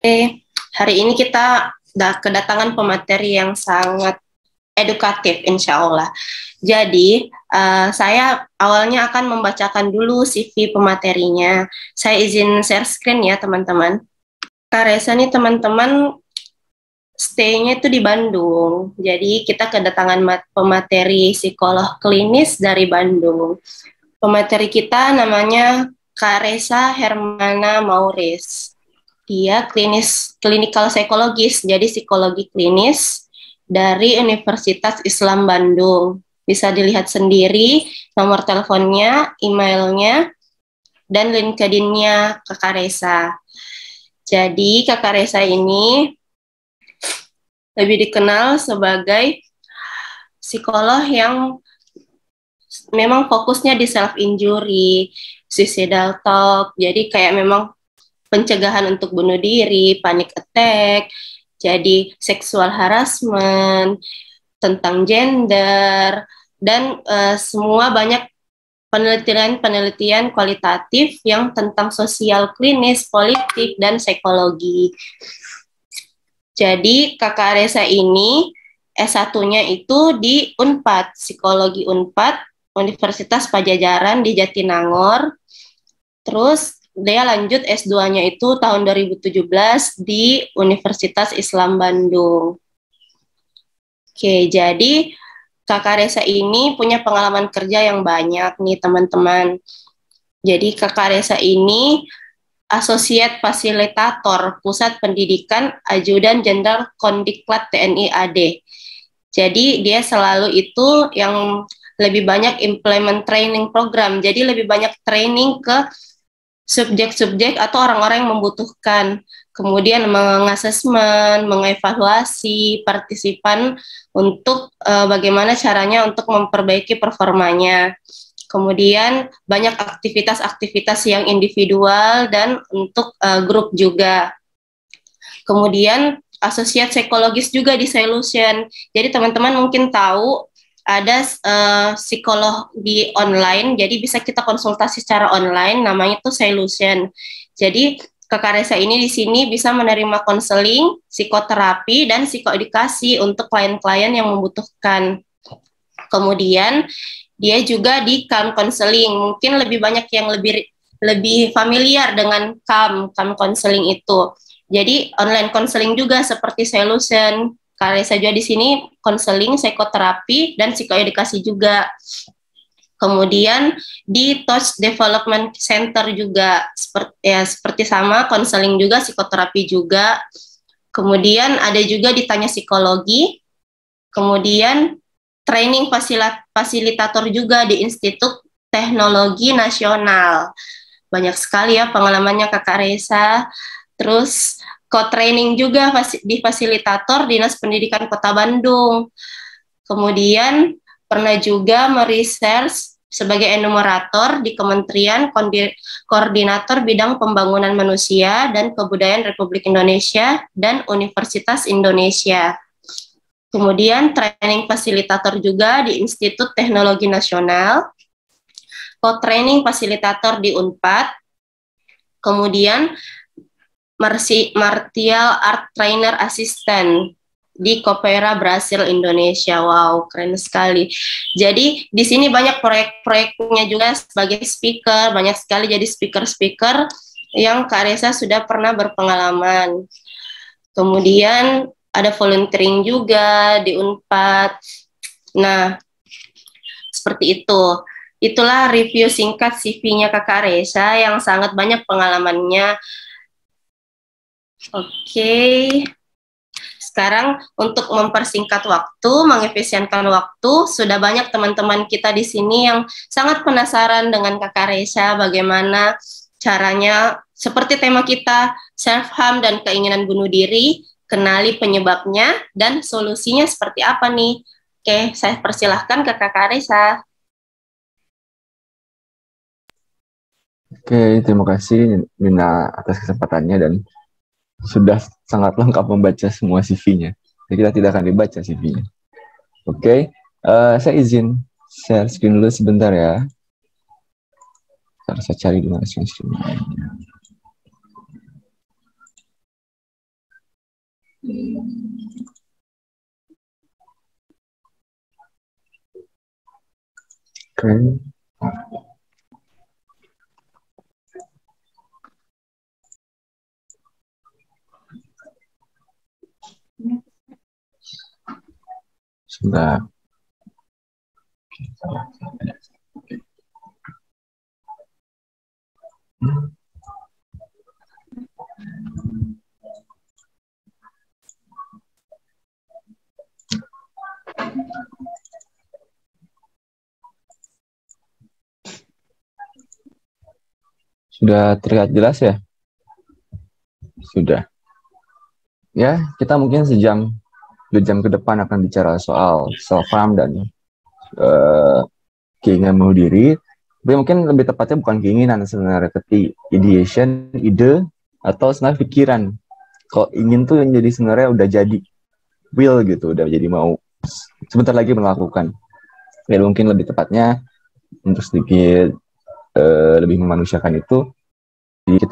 Oke, hari ini kita kedatangan pemateri yang sangat edukatif, insya Allah. Jadi, uh, saya awalnya akan membacakan dulu CV pematerinya. Saya izin share screen ya, teman-teman. Karesa nih, teman-teman, stay-nya itu di Bandung. Jadi, kita kedatangan pemateri psikolog klinis dari Bandung. Pemateri kita namanya Karesa Hermana Mauris dia klinis klinikal psikologis, jadi psikologi klinis dari Universitas Islam Bandung. Bisa dilihat sendiri nomor teleponnya, emailnya, dan LinkedIn-nya Kakak Reza. Jadi Kakak Reza ini lebih dikenal sebagai psikolog yang memang fokusnya di self injury, suicidal talk. Jadi kayak memang pencegahan untuk bunuh diri, panic attack, jadi seksual harassment, tentang gender, dan uh, semua banyak penelitian-penelitian kualitatif yang tentang sosial klinis, politik, dan psikologi. Jadi kakak Reza ini S1-nya itu di UNPAD, Psikologi UNPAD, Universitas Pajajaran di Jatinangor. Terus dia lanjut S2-nya itu tahun 2017 di Universitas Islam Bandung. Oke, jadi Kakak Reza ini punya pengalaman kerja yang banyak nih teman-teman. Jadi Kakak Reza ini Asosiat Fasilitator Pusat Pendidikan Ajudan Jenderal Kondiklat TNI AD. Jadi dia selalu itu yang lebih banyak implement training program. Jadi lebih banyak training ke subjek-subjek atau orang-orang yang membutuhkan, kemudian mengasesmen, mengevaluasi partisipan untuk uh, bagaimana caranya untuk memperbaiki performanya. Kemudian banyak aktivitas-aktivitas yang individual dan untuk uh, grup juga. Kemudian asosiat psikologis juga di Solution. Jadi teman-teman mungkin tahu ada uh, psikolog di online, jadi bisa kita konsultasi secara online, namanya itu Solution. Jadi Kakak Reza ini di sini bisa menerima konseling, psikoterapi, dan psikoedukasi untuk klien-klien yang membutuhkan. Kemudian dia juga di CAM konseling, mungkin lebih banyak yang lebih lebih familiar dengan CAM, CAM konseling itu. Jadi online konseling juga seperti Solution, Kalian saja di sini konseling, psikoterapi, dan psikoedukasi juga. Kemudian di Touch Development Center juga seperti ya seperti sama konseling juga, psikoterapi juga. Kemudian ada juga ditanya psikologi. Kemudian training fasilitator juga di Institut Teknologi Nasional. Banyak sekali ya pengalamannya Kakak Reza. Terus co-training juga di fasilitator Dinas Pendidikan Kota Bandung. Kemudian pernah juga meresearch sebagai enumerator di Kementerian Koordinator Bidang Pembangunan Manusia dan Kebudayaan Republik Indonesia dan Universitas Indonesia. Kemudian training fasilitator juga di Institut Teknologi Nasional, co-training fasilitator di UNPAD, kemudian Marci Martial Art Trainer Assistant di Kopera Brasil Indonesia. Wow, keren sekali. Jadi di sini banyak proyek-proyeknya juga sebagai speaker, banyak sekali jadi speaker-speaker yang Kak Reza sudah pernah berpengalaman. Kemudian ada volunteering juga di Unpad. Nah, seperti itu. Itulah review singkat CV-nya Kakak Reza yang sangat banyak pengalamannya Oke. Sekarang untuk mempersingkat waktu, mengefisienkan waktu, sudah banyak teman-teman kita di sini yang sangat penasaran dengan Kakak Reza bagaimana caranya seperti tema kita self harm dan keinginan bunuh diri, kenali penyebabnya dan solusinya seperti apa nih. Oke, saya persilahkan ke Kakak Reza. Oke, terima kasih Nina atas kesempatannya dan sudah sangat lengkap membaca semua CV-nya. Jadi kita tidak akan dibaca CV-nya. Oke, okay. uh, eh, saya izin share screen dulu sebentar ya. Saya cari di mana screen screen. Okay. Sudah. Sudah terlihat jelas ya? Sudah. Ya, kita mungkin sejam dua jam ke depan akan bicara soal self harm dan uh, keinginan bunuh diri. Tapi mungkin lebih tepatnya bukan keinginan sebenarnya, tapi ideation, ide, atau sebenarnya pikiran. Kalau ingin tuh yang jadi sebenarnya udah jadi will gitu, udah jadi mau sebentar lagi melakukan. Ya mungkin lebih tepatnya untuk sedikit uh, lebih memanusiakan itu, jadi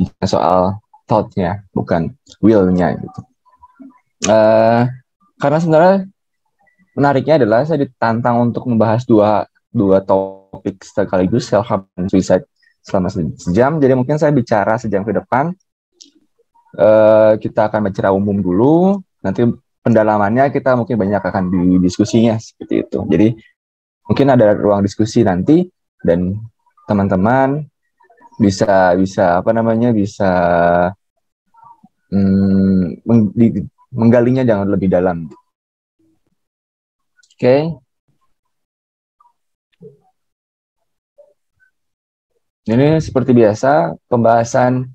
kita soal thought-nya, bukan will-nya gitu. Uh, karena sebenarnya menariknya adalah saya ditantang untuk membahas dua dua topik sekaligus self harm dan suicide selama sejam. Jadi mungkin saya bicara sejam ke depan. Uh, kita akan bicara umum dulu. Nanti pendalamannya kita mungkin banyak akan di diskusinya seperti itu. Jadi mungkin ada ruang diskusi nanti dan teman-teman bisa bisa apa namanya bisa hmm, menggalinya jangan lebih dalam. Oke. Okay. Ini seperti biasa pembahasan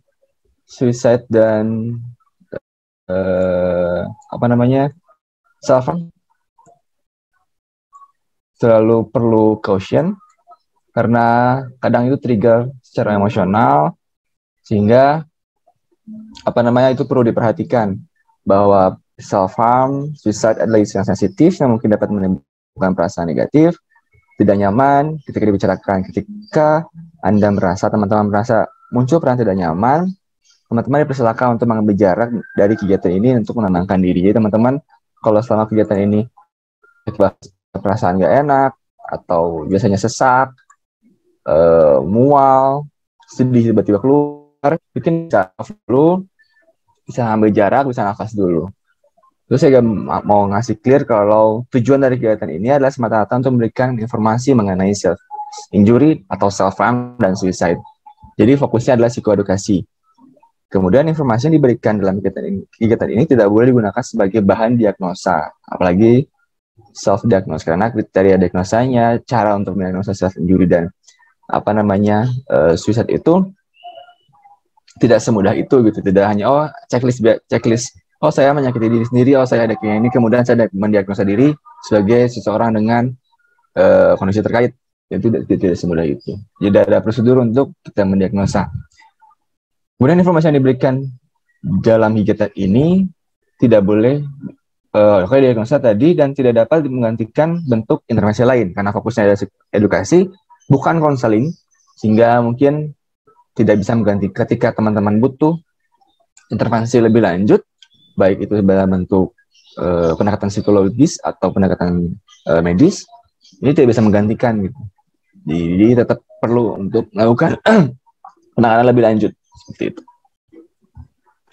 suicide dan uh, apa namanya self selalu perlu caution karena kadang itu trigger secara emosional sehingga apa namanya itu perlu diperhatikan bahwa self harm, suicide adalah isu yang sensitif yang mungkin dapat menimbulkan perasaan negatif, tidak nyaman ketika dibicarakan. Ketika Anda merasa, teman-teman merasa muncul perasaan tidak nyaman, teman-teman dipersilakan untuk mengambil jarak dari kegiatan ini untuk menenangkan diri. Jadi teman-teman, kalau selama kegiatan ini perasaan nggak enak, atau biasanya sesak, uh, mual, sedih tiba-tiba keluar, bikin bisa dulu bisa ambil jarak, bisa nafas dulu. Terus saya mau ngasih clear kalau tujuan dari kegiatan ini adalah semata-mata untuk memberikan informasi mengenai self injury atau self harm dan suicide. Jadi fokusnya adalah psikoedukasi. Kemudian informasi yang diberikan dalam kegiatan ini, kegiatan ini tidak boleh digunakan sebagai bahan diagnosa, apalagi self diagnose karena kriteria diagnosanya, cara untuk mendiagnosa self injury dan apa namanya uh, suicide itu tidak semudah itu gitu. Tidak hanya oh checklist checklist oh saya menyakiti diri sendiri oh saya ada kayak ini kemudian saya mendiagnosa diri sebagai seseorang dengan uh, kondisi terkait. Itu tidak, tidak semudah itu. Jadi ada prosedur untuk kita mendiagnosa. Kemudian informasi yang diberikan dalam kegiatan ini tidak boleh uh, kayak diagnosa tadi dan tidak dapat menggantikan bentuk intervensi lain. Karena fokusnya adalah edukasi bukan konseling sehingga mungkin tidak bisa mengganti. Ketika teman-teman butuh intervensi lebih lanjut baik itu dalam bentuk uh, pendekatan psikologis atau pendekatan uh, medis ini tidak bisa menggantikan gitu. Jadi tetap perlu untuk melakukan penanganan lebih lanjut seperti itu.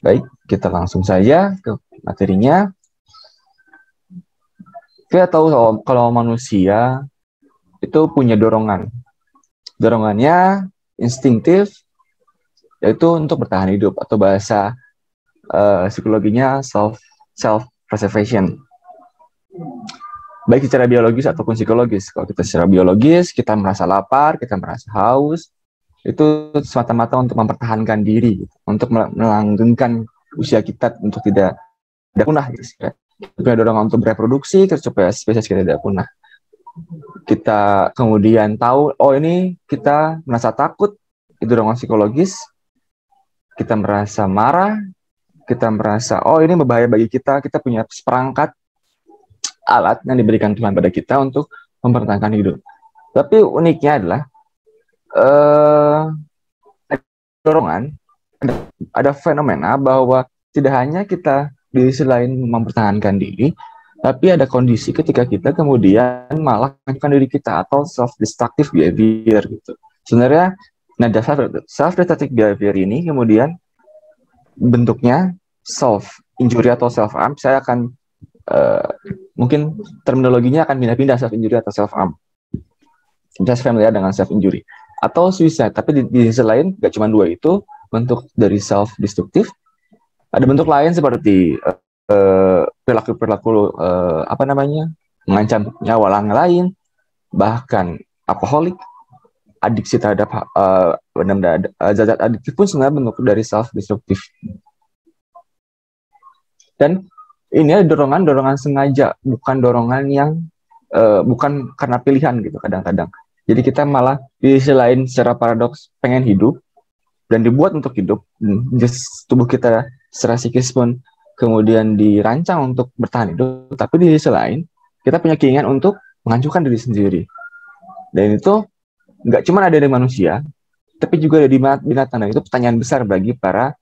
Baik kita langsung saja ke materinya. Kita tahu kalau, manusia itu punya dorongan. Dorongannya instingtif yaitu untuk bertahan hidup atau bahasa uh, psikologinya self self preservation baik secara biologis ataupun psikologis. Kalau kita secara biologis kita merasa lapar kita merasa haus itu semata-mata untuk mempertahankan diri untuk melanggengkan usia kita untuk tidak tidak punah gitu. Kita dorongan untuk bereproduksi supaya spesies kita tidak punah. Kita kemudian tahu oh ini kita merasa takut itu dorongan psikologis kita merasa marah, kita merasa oh ini berbahaya bagi kita, kita punya seperangkat alat yang diberikan Tuhan pada kita untuk mempertahankan hidup. Tapi uniknya adalah eh, dorongan ada, ada fenomena bahwa tidak hanya kita di sisi lain mempertahankan diri, tapi ada kondisi ketika kita kemudian malah melakukan diri kita atau self destructive behavior gitu. Sebenarnya nah dasar self destructive behavior ini kemudian bentuknya self injury atau self harm. Saya akan uh, mungkin terminologinya akan pindah-pindah self injury atau self harm. Saya familiar dengan self injury atau suicide. Tapi di, di sisi lain gak cuma dua itu bentuk dari self destructive. Ada bentuk lain seperti uh, perilaku-perilaku uh, apa namanya mengancam nyawa orang lain, bahkan alkoholik, adiksi terhadap uh, zat adiktif pun sebenarnya bentuk dari self destructive. Dan ini ada dorongan-dorongan sengaja, bukan dorongan yang uh, bukan karena pilihan gitu kadang-kadang. Jadi kita malah di sisi lain secara paradoks pengen hidup dan dibuat untuk hidup. Just tubuh kita secara psikis pun kemudian dirancang untuk bertahan hidup. Tapi di sisi lain kita punya keinginan untuk menghancurkan diri sendiri. Dan itu nggak cuma ada di manusia, tapi juga ada di binatang. Dan itu pertanyaan besar bagi para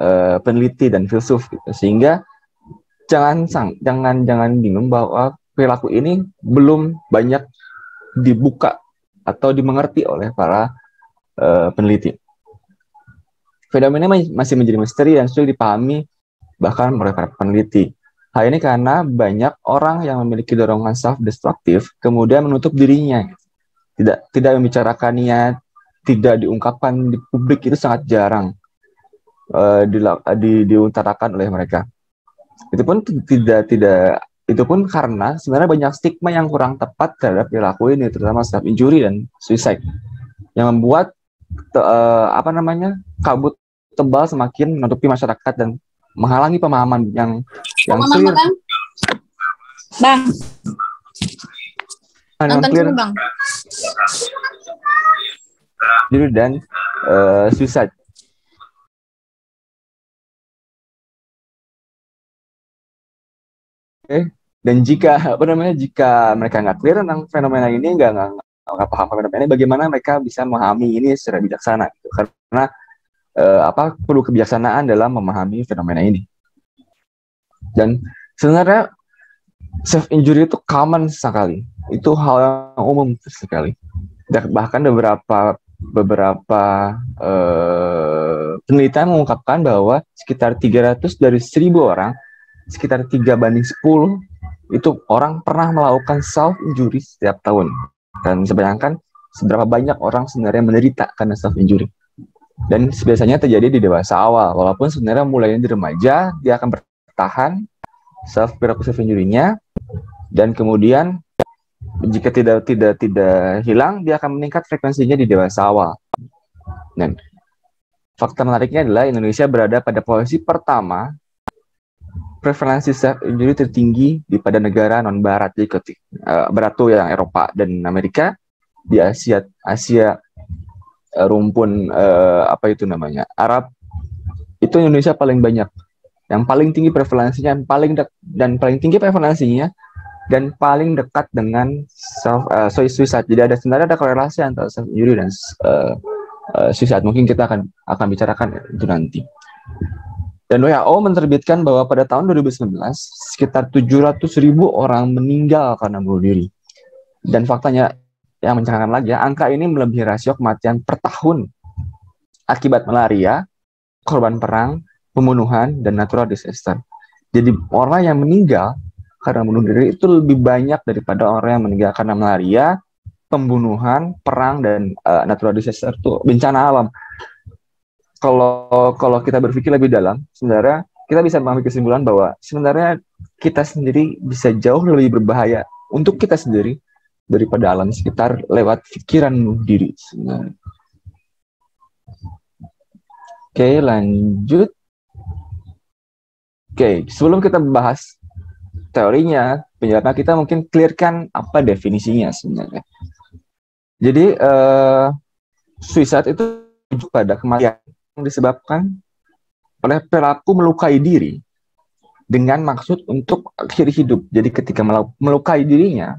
uh, peneliti dan filsuf. Gitu. Sehingga jangan sang, jangan jangan bingung bahwa perilaku ini belum banyak dibuka atau dimengerti oleh para uh, peneliti. Fenomena masih menjadi misteri dan sulit dipahami bahkan oleh para peneliti. Hal ini karena banyak orang yang memiliki dorongan self-destruktif kemudian menutup dirinya. Tidak tidak membicarakannya, tidak diungkapkan di publik itu sangat jarang uh, di, di, diutarakan oleh mereka. Itu pun tidak tidak itu pun karena sebenarnya banyak stigma yang kurang tepat terhadap perilaku ini, terutama self injury dan suicide, yang membuat te, uh, apa namanya kabut tebal semakin menutupi masyarakat dan menghalangi pemahaman yang yang clear. Bang. Nonton clear. bang. Jadi dan uh, suicide. Oke. Okay. Dan jika apa namanya jika mereka nggak clear tentang fenomena ini nggak nggak nggak paham fenomena ini, bagaimana mereka bisa memahami ini secara bijaksana? Gitu. Karena eh, apa perlu kebijaksanaan dalam memahami fenomena ini. Dan sebenarnya self injury itu common sekali. Itu hal yang umum sekali. Bahkan beberapa beberapa eh, penelitian mengungkapkan bahwa sekitar 300 dari 1000 orang, sekitar 3 banding 10 itu orang pernah melakukan self injury setiap tahun. Dan sebayangkan seberapa banyak orang sebenarnya menderita karena self injury. Dan biasanya terjadi di dewasa awal. Walaupun sebenarnya mulainya di remaja dia akan bertahan self self injury-nya. Dan kemudian jika tidak tidak tidak hilang dia akan meningkat frekuensinya di dewasa awal. Dan fakta menariknya adalah Indonesia berada pada posisi pertama prevalensi self injury tertinggi di pada negara non barat jadi ketik uh, beratu yang Eropa dan Amerika di Asia Asia uh, rumpun uh, apa itu namanya Arab itu Indonesia paling banyak. Yang paling tinggi prevalensinya paling dan paling tinggi prevalensinya dan paling dekat dengan self uh, suicide jadi ada sebenarnya ada korelasi antara self injury dan uh, uh, suicide mungkin kita akan akan bicarakan itu nanti dan WHO menerbitkan bahwa pada tahun 2019 sekitar 700 ribu orang meninggal karena bunuh diri. Dan faktanya yang mencengangkan lagi ya, angka ini melebihi rasio kematian per tahun akibat malaria, korban perang, pembunuhan, dan natural disaster. Jadi orang yang meninggal karena bunuh diri itu lebih banyak daripada orang yang meninggal karena malaria, pembunuhan, perang, dan uh, natural disaster itu bencana alam kalau kalau kita berpikir lebih dalam, sebenarnya kita bisa mengambil kesimpulan bahwa sebenarnya kita sendiri bisa jauh lebih berbahaya untuk kita sendiri daripada alam sekitar lewat pikiran diri sebenarnya. Oke, lanjut. Oke, sebelum kita bahas teorinya, penjelasan kita mungkin clearkan apa definisinya sebenarnya. Jadi, uh, suicide itu pada kematian disebabkan oleh perilaku melukai diri dengan maksud untuk akhir hidup. Jadi ketika melukai dirinya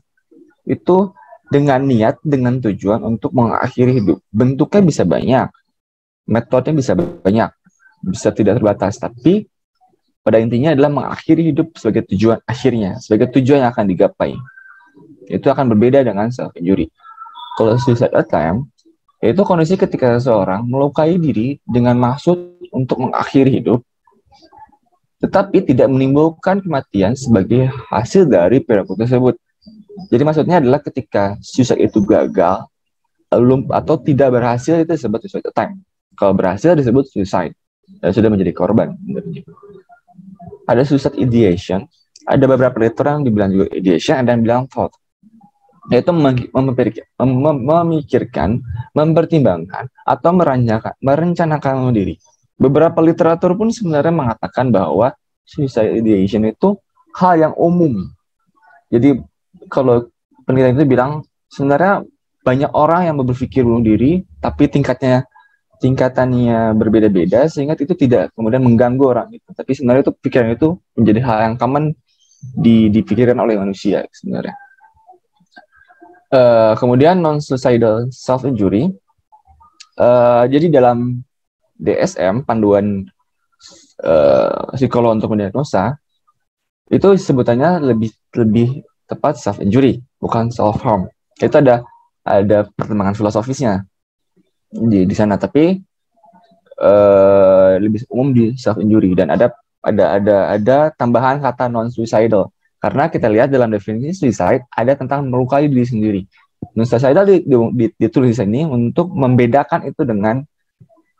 itu dengan niat, dengan tujuan untuk mengakhiri hidup. Bentuknya bisa banyak, metodenya bisa banyak, bisa tidak terbatas. Tapi pada intinya adalah mengakhiri hidup sebagai tujuan akhirnya, sebagai tujuan yang akan digapai. Itu akan berbeda dengan self injury. Kalau suicide attempt itu kondisi ketika seseorang melukai diri dengan maksud untuk mengakhiri hidup, tetapi tidak menimbulkan kematian sebagai hasil dari perilaku tersebut. Jadi maksudnya adalah ketika suicide itu gagal belum atau tidak berhasil itu disebut suicide attempt. Kalau berhasil disebut suicide dan sudah menjadi korban. Ada suicide ideation, ada beberapa literatur yang dibilang juga ideation, ada yang bilang thought yaitu memikirkan, mempertimbangkan, atau merencanakan, merencanakan diri. Beberapa literatur pun sebenarnya mengatakan bahwa suicide ideation itu hal yang umum. Jadi kalau penelitian itu bilang sebenarnya banyak orang yang berpikir bunuh diri, tapi tingkatnya tingkatannya berbeda-beda sehingga itu tidak kemudian mengganggu orang itu. Tapi sebenarnya itu pikiran itu menjadi hal yang common di dipikirkan oleh manusia sebenarnya. Uh, kemudian non suicidal self injury. Uh, eh, jadi dalam DSM panduan uh, psikolog untuk mendiagnosa itu sebutannya lebih lebih tepat self injury bukan self harm. Itu ada ada pertimbangan filosofisnya di di sana tapi uh, lebih umum di self injury dan ada ada ada ada tambahan kata non suicidal karena kita lihat dalam definisi suicide ada tentang melukai diri sendiri. Non-suicidal di, di, ditulis di sini untuk membedakan itu dengan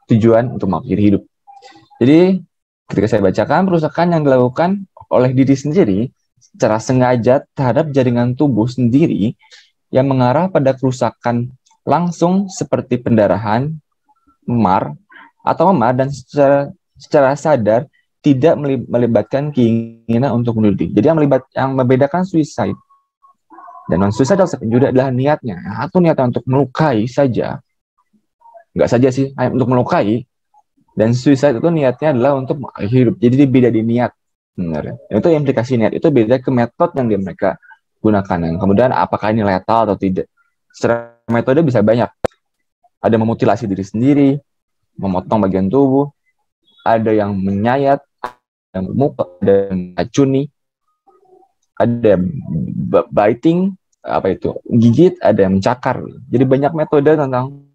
tujuan untuk mengakhiri hidup. Jadi ketika saya bacakan perusakan yang dilakukan oleh diri sendiri secara sengaja terhadap jaringan tubuh sendiri yang mengarah pada kerusakan langsung seperti pendarahan, memar, atau memar dan secara secara sadar tidak melibatkan keinginan untuk bunuh diri. Jadi yang melibat yang membedakan suicide dan non suicide juga adalah niatnya atau niatnya untuk melukai saja. Enggak saja sih, hanya untuk melukai. Dan suicide itu niatnya adalah untuk hidup. Jadi beda di niat. Benar. Itu implikasi niat. Itu beda ke metode yang dia mereka gunakan. Kemudian apakah ini letal atau tidak. Secara metode bisa banyak. Ada memutilasi diri sendiri, memotong bagian tubuh, ada yang menyayat, yang muka dan acuni ada biting apa itu gigit ada yang mencakar. Jadi banyak metode tentang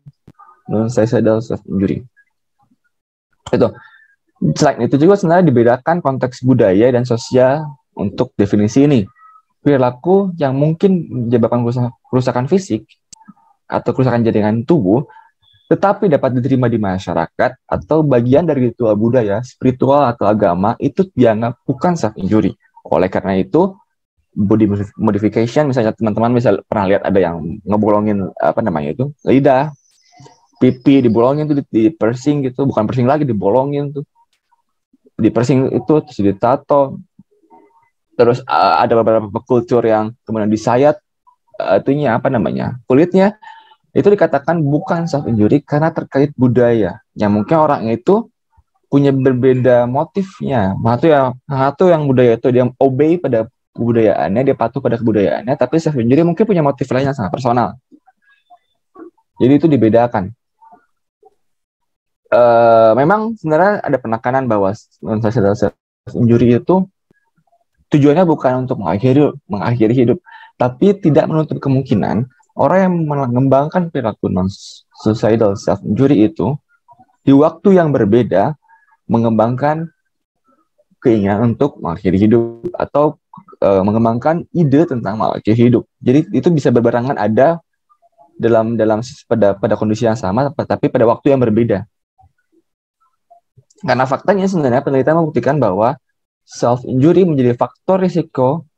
non suicidal self injury itu. Selain itu juga sebenarnya dibedakan konteks budaya dan sosial untuk definisi ini. Perilaku yang mungkin menyebabkan kerusakan fisik atau kerusakan jaringan tubuh tetapi dapat diterima di masyarakat atau bagian dari ritual budaya, spiritual atau agama itu dianggap bukan self injury. Oleh karena itu, body modification misalnya teman-teman bisa pernah lihat ada yang ngebolongin apa namanya itu lidah, pipi dibolongin tuh di, di piercing gitu, bukan piercing lagi dibolongin tuh. Di piercing itu terus ditato. Terus uh, ada beberapa kultur yang kemudian disayat uh, apa namanya? kulitnya itu dikatakan bukan self injury karena terkait budaya. Yang mungkin orang itu punya berbeda motifnya. Satu yang satu yang budaya itu dia obey pada kebudayaannya dia patuh pada kebudayaannya tapi self injury mungkin punya motif lain yang sangat personal. Jadi itu dibedakan. Uh, memang sebenarnya ada penekanan bahwa self injury itu tujuannya bukan untuk mengakhiri mengakhiri hidup tapi tidak menutup kemungkinan orang yang mengembangkan perilaku non-suicidal self-injury itu di waktu yang berbeda mengembangkan keinginan untuk mengakhiri hidup atau uh, mengembangkan ide tentang mengakhiri hidup. Jadi itu bisa berbarengan ada dalam dalam pada pada kondisi yang sama tapi pada waktu yang berbeda. Karena faktanya sebenarnya penelitian membuktikan bahwa self injury menjadi faktor risiko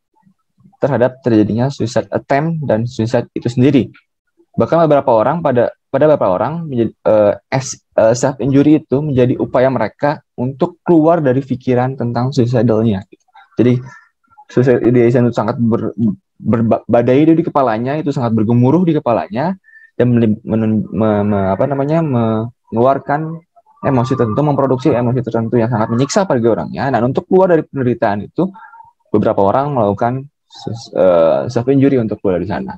terhadap terjadinya suicide attempt dan suicide itu sendiri. Bahkan beberapa orang pada pada beberapa orang menjadi, uh, uh, self injury itu menjadi upaya mereka untuk keluar dari pikiran tentang suicidalnya. Jadi suicide ideation itu sangat ber, berbadai di kepalanya, itu sangat bergemuruh di kepalanya dan men, men, me, me, apa namanya mengeluarkan emosi tertentu, memproduksi emosi tertentu yang sangat menyiksa pada orangnya. Nah, untuk keluar dari penderitaan itu, beberapa orang melakukan uh, self injury untuk keluar dari sana.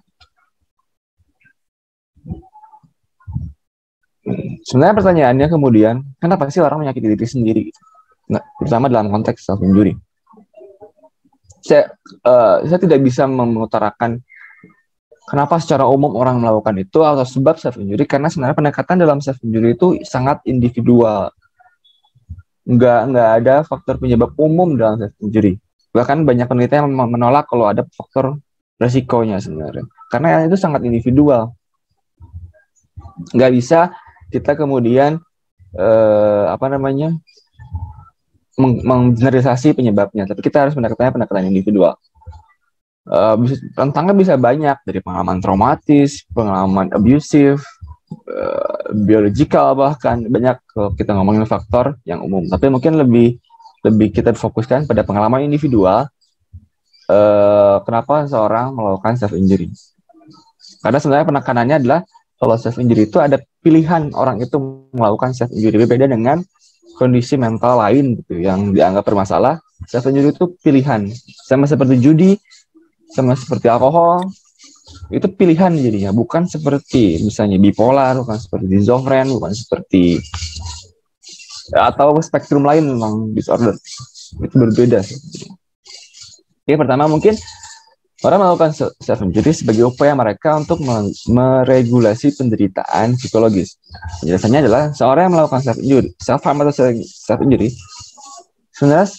Sebenarnya pertanyaannya kemudian, kenapa sih orang menyakiti diri sendiri? nah, terutama dalam konteks self injury. Saya uh, saya tidak bisa mengutarakan kenapa secara umum orang melakukan itu atau sebab self injury karena sebenarnya pendekatan dalam self injury itu sangat individual. Nggak nggak ada faktor penyebab umum dalam self injury. Bahkan banyak penelitian yang menolak kalau ada faktor resikonya sebenarnya. Karena itu sangat individual. Nggak bisa kita kemudian eh, apa namanya menggeneralisasi penyebabnya, tapi kita harus pendekatannya pendekatan individual. Uh, bisa, rentangnya bisa banyak dari pengalaman traumatis, pengalaman abusive, uh, biological bahkan banyak kalau kita ngomongin faktor yang umum. Tapi mungkin lebih lebih kita fokuskan pada pengalaman individual. Uh, kenapa seorang melakukan self injury? Karena sebenarnya penekanannya adalah kalau self injury itu ada pilihan orang itu melakukan self injury berbeda dengan kondisi mental lain gitu yang dianggap bermasalah self injury itu pilihan sama seperti judi sama seperti alkohol itu pilihan jadinya bukan seperti misalnya bipolar bukan seperti schizofren bukan seperti atau spektrum lain memang disorder itu berbeda Oke, pertama mungkin Orang melakukan self injury sebagai upaya mereka untuk meregulasi penderitaan psikologis. Penjelasannya adalah seorang yang melakukan self injury, self harm atau self injury, sebenarnya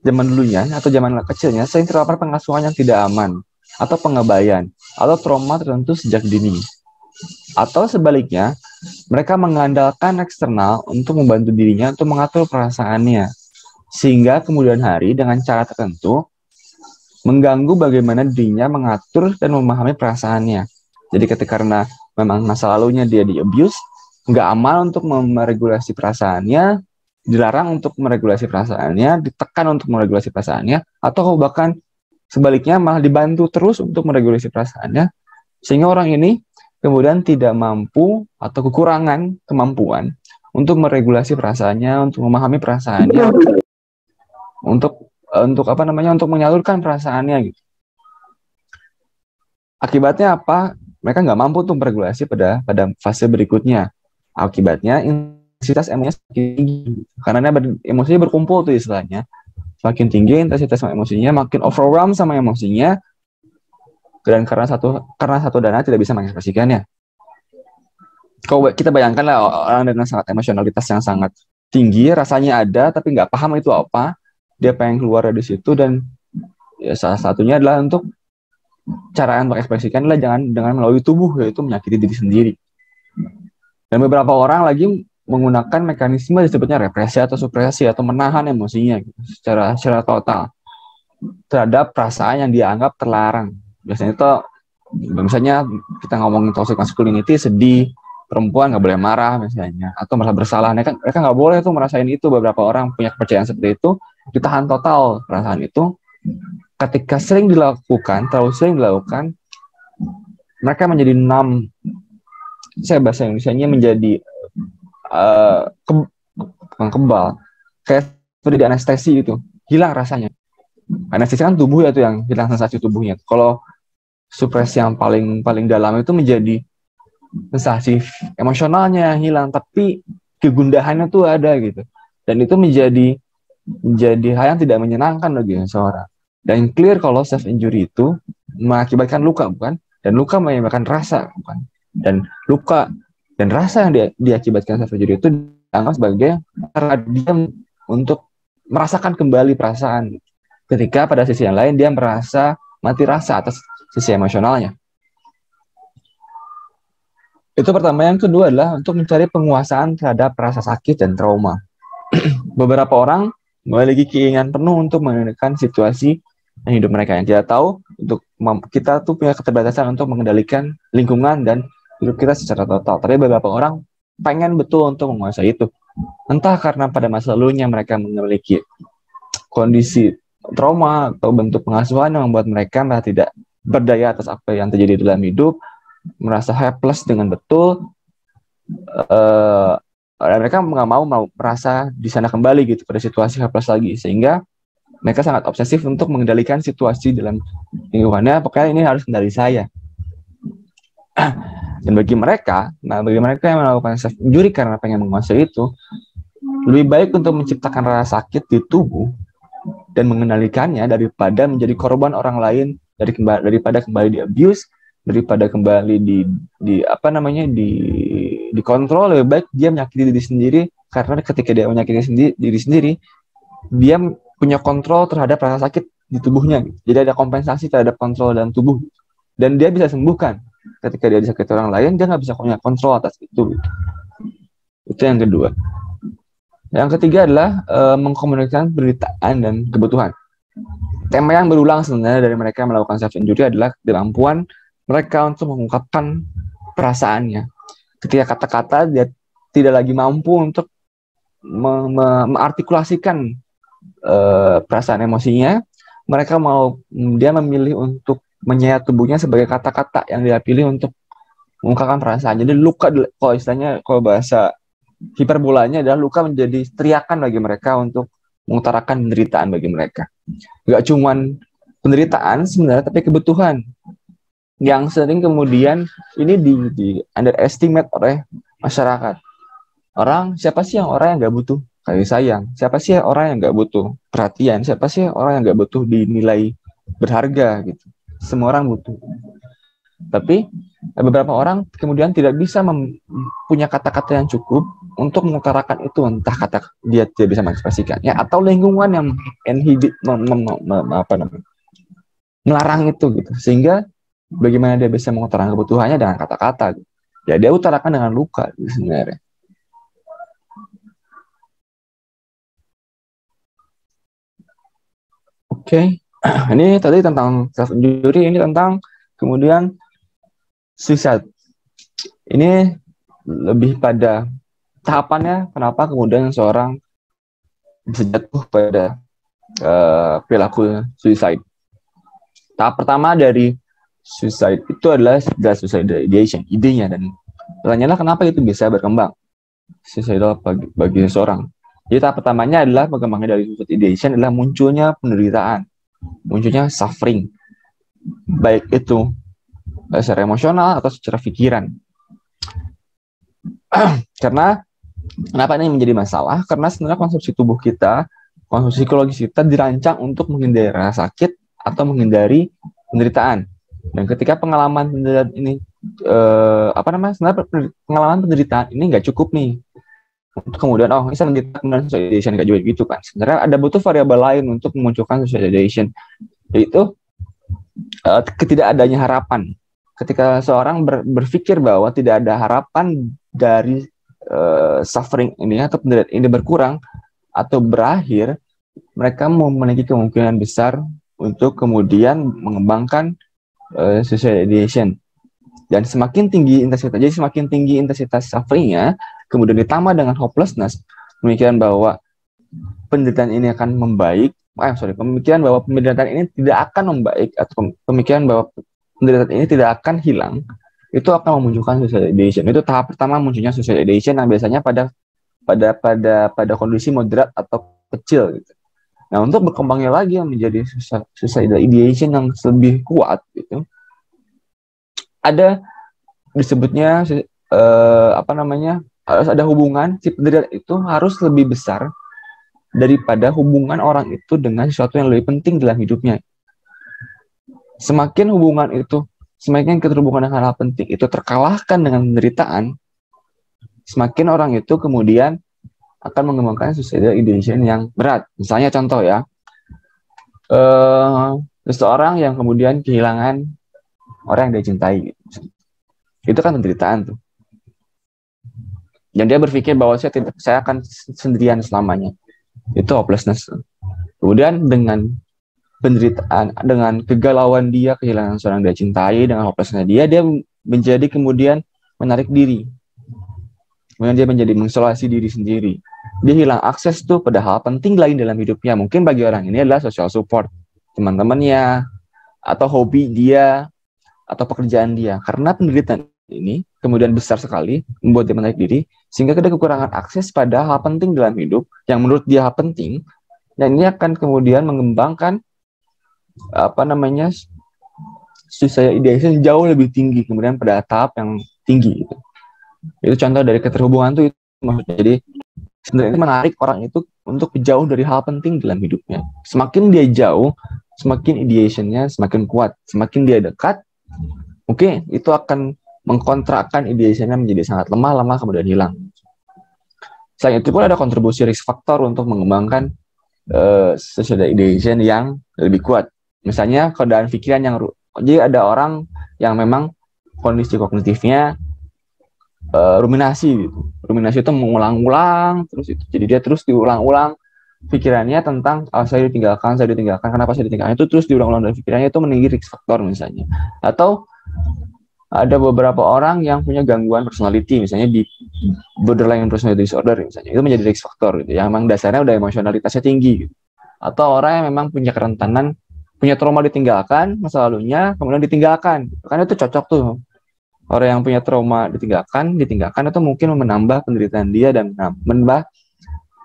zaman dulunya atau zaman kecilnya sering terpapar pengasuhan yang tidak aman atau pengabayan atau trauma tertentu sejak dini. Atau sebaliknya, mereka mengandalkan eksternal untuk membantu dirinya untuk mengatur perasaannya. Sehingga kemudian hari dengan cara tertentu, mengganggu bagaimana dirinya mengatur dan memahami perasaannya. Jadi ketika karena memang masa lalunya dia di abuse, nggak aman untuk meregulasi perasaannya, dilarang untuk meregulasi perasaannya, ditekan untuk meregulasi perasaannya, atau bahkan sebaliknya malah dibantu terus untuk meregulasi perasaannya, sehingga orang ini kemudian tidak mampu atau kekurangan kemampuan untuk meregulasi perasaannya, untuk memahami perasaannya, untuk Eh, untuk apa namanya untuk menyalurkan perasaannya gitu. Akibatnya apa? Mereka nggak mampu untuk beregulasi pada pada fase berikutnya. Akibatnya intensitas emosinya semakin tinggi karena emosinya berkumpul tuh istilahnya. Semakin tinggi intensitas emosinya, makin overwhelmed sama emosinya, dan karena satu karena satu dana tidak bisa mengekspresikannya. Kalau kita bayangkan lah orang dengan sangat emosionalitas yang sangat tinggi, rasanya ada tapi nggak paham itu apa, dia pengen keluar dari situ dan ya salah satunya adalah untuk cara yang mengekspresikan adalah jangan dengan melalui tubuh yaitu menyakiti diri sendiri. Dan beberapa orang lagi menggunakan mekanisme disebutnya represi atau supresi atau menahan emosinya gitu, secara secara total terhadap perasaan yang dianggap terlarang. Biasanya itu misalnya kita ngomongin toxic masculinity sedih, perempuan nggak boleh marah misalnya atau merasa bersalah. Mereka mereka nggak boleh tuh merasain itu. Beberapa orang punya kepercayaan seperti itu ditahan total perasaan itu. Ketika sering dilakukan terlalu sering dilakukan mereka menjadi enam saya bahasa Indonesia-nya menjadi uh, ke, kebal kayak seperti di anestesi itu hilang rasanya. Anestesi kan tubuh ya tuh yang hilang sensasi tubuhnya. Kalau supresi yang paling paling dalam itu menjadi sensasi emosionalnya hilang tapi kegundahannya tuh ada gitu dan itu menjadi menjadi hal yang tidak menyenangkan bagi seseorang. Dan clear kalau self injury itu mengakibatkan luka bukan? Dan luka menyebabkan rasa bukan? Dan luka dan rasa yang di, diakibatkan self injury itu dianggap sebagai dia untuk merasakan kembali perasaan. Ketika pada sisi yang lain dia merasa mati rasa atas sisi emosionalnya. Itu pertama. Yang kedua adalah untuk mencari penguasaan terhadap rasa sakit dan trauma. Beberapa orang memiliki keinginan penuh untuk mengendalikan situasi yang hidup mereka yang tidak tahu untuk kita tuh punya keterbatasan untuk mengendalikan lingkungan dan hidup kita secara total. Tapi beberapa orang pengen betul untuk menguasai itu. Entah karena pada masa lalunya mereka memiliki kondisi trauma atau bentuk pengasuhan yang membuat mereka merasa tidak berdaya atas apa yang terjadi dalam hidup, merasa helpless dengan betul, uh, mereka nggak mau mau merasa di sana kembali gitu pada situasi helpless lagi. Sehingga mereka sangat obsesif untuk mengendalikan situasi dalam lingkungannya. Pokoknya ini harus kendali saya. Dan bagi mereka nah bagi mereka yang melakukan self injury karena pengen menguasai itu lebih baik untuk menciptakan rasa sakit di tubuh dan mengendalikannya daripada menjadi korban orang lain dari daripada kembali di abuse daripada kembali di di apa namanya di dikontrol lebih baik dia menyakiti diri sendiri. Karena ketika dia menyakiti sendiri, diri sendiri dia punya kontrol terhadap rasa sakit di tubuhnya. Jadi ada kompensasi terhadap kontrol dalam tubuh. Dan dia bisa sembuhkan. Ketika dia disakiti orang lain dia nggak bisa punya kontrol atas itu. Itu yang kedua. Yang ketiga adalah e, mengkomunikasikan penderitaan dan kebutuhan tema yang berulang sebenarnya dari mereka melakukan self injury adalah kemampuan mereka untuk mengungkapkan perasaannya ketika kata-kata dia tidak lagi mampu untuk me me uh, perasaan emosinya mereka mau dia memilih untuk menyayat tubuhnya sebagai kata-kata yang dia pilih untuk mengungkapkan perasaan. Jadi luka kalau istilahnya kalau bahasa hiperbolanya adalah luka menjadi teriakan bagi mereka untuk mengutarakan penderitaan bagi mereka. Gak cuman penderitaan sebenarnya tapi kebutuhan yang sering kemudian ini di, di underestimate oleh masyarakat. Orang siapa sih yang orang yang gak butuh kasih sayang? Siapa sih orang yang gak butuh perhatian? Siapa sih orang yang gak butuh dinilai berharga gitu? semua orang butuh. Tapi beberapa orang kemudian tidak bisa punya kata-kata yang cukup untuk mengutarakan itu entah kata dia tidak bisa mengekspresikannya atau lingkungan yang inhibit apa namanya melarang itu gitu sehingga bagaimana dia bisa mengutarakan kebutuhannya dengan kata-kata gitu. ya dia utarakan dengan luka gitu, sebenarnya oke okay. ini tadi tentang self injury ini tentang kemudian suicide ini lebih pada tahapannya kenapa kemudian seorang bisa jatuh pada uh, perilaku suicide? Tahap pertama dari suicide itu adalah suicide ideation idenya dan pertanyaannya kenapa itu bisa berkembang suicidal bagi, bagi seseorang. Jadi tahap pertamanya adalah berkembangnya dari suicide ideation adalah munculnya penderitaan munculnya suffering. Baik itu secara emosional atau secara pikiran. Karena kenapa ini menjadi masalah? Karena sebenarnya konsumsi tubuh kita konsumsi psikologis kita dirancang untuk menghindari rasa sakit atau menghindari penderitaan. Dan ketika pengalaman penderitaan ini eh, apa namanya? Sebenarnya pengalaman penderitaan ini nggak cukup nih. Untuk kemudian oh bisa menjadi kemudian socialization kayak juga gitu kan. Sebenarnya ada butuh variabel lain untuk memunculkan socialization yaitu uh, ketidakadanya harapan. Ketika seorang ber, berpikir bahwa tidak ada harapan dari uh, suffering ini atau penderitaan ini berkurang atau berakhir mereka memiliki kemungkinan besar untuk kemudian mengembangkan uh, socialization dan semakin tinggi intensitas jadi semakin tinggi intensitas sufferingnya kemudian ditambah dengan hopelessness, pemikiran bahwa penderitaan ini akan membaik, eh sorry, pemikiran bahwa penderitaan ini tidak akan membaik atau pemikiran bahwa penderitaan ini tidak akan hilang, itu akan memunculkan suicidation. Itu tahap pertama munculnya suicidation yang biasanya pada pada pada pada kondisi moderat atau kecil gitu. Nah, untuk berkembangnya lagi yang menjadi suicidal ideation yang lebih kuat gitu. Ada disebutnya uh, apa namanya? harus ada hubungan si penderitaan itu harus lebih besar daripada hubungan orang itu dengan sesuatu yang lebih penting dalam hidupnya. Semakin hubungan itu, semakin keterhubungan dengan hal penting itu terkalahkan dengan penderitaan, semakin orang itu kemudian akan mengembangkan suicidal ideation yang berat. Misalnya contoh ya, uh, seseorang yang kemudian kehilangan orang yang dia cintai, itu kan penderitaan tuh. Dan dia berpikir bahwa saya tidak saya akan sendirian selamanya. Itu hopelessness kemudian dengan penderitaan dengan kegalauan dia kehilangan seorang dia cintai dengan hopelessness dia dia menjadi kemudian menarik diri. Kemudian dia menjadi mengisolasi diri sendiri. Dia hilang akses tuh pada hal penting lain dalam hidupnya. Mungkin bagi orang ini adalah social support teman-temannya atau hobi dia atau pekerjaan dia. Karena penderitaan ini kemudian besar sekali membuat dia menarik diri sehingga dia kekurangan akses pada hal penting dalam hidup yang menurut dia hal penting dan ini akan kemudian mengembangkan apa namanya suicide ideation jauh lebih tinggi kemudian pada tahap yang tinggi gitu. itu contoh dari keterhubungan tuh itu maksudnya jadi sebenarnya menarik orang itu untuk jauh dari hal penting dalam hidupnya. Semakin dia jauh, semakin ideationnya semakin kuat. Semakin dia dekat, oke, okay, itu akan mengkontrakkan ideationnya menjadi sangat lemah, lemah kemudian hilang. Selain itu pun ada kontribusi risk factor untuk mengembangkan uh, social ideation yang lebih kuat. Misalnya keadaan pikiran yang jadi ada orang yang memang kondisi kognitifnya uh, ruminasi gitu. Ruminasi itu mengulang-ulang terus itu. Jadi dia terus diulang-ulang pikirannya tentang oh, saya ditinggalkan, saya ditinggalkan, kenapa saya ditinggalkan itu terus diulang-ulang dari pikirannya itu meninggi risk factor misalnya. Atau ada beberapa orang yang punya gangguan personality misalnya di borderline personality disorder misalnya itu menjadi risk factor gitu yang memang dasarnya udah emosionalitasnya tinggi gitu. Atau orang yang memang punya kerentanan punya trauma ditinggalkan masa lalunya kemudian ditinggalkan karena itu cocok tuh orang yang punya trauma ditinggalkan, ditinggalkan itu mungkin menambah penderitaan dia dan menambah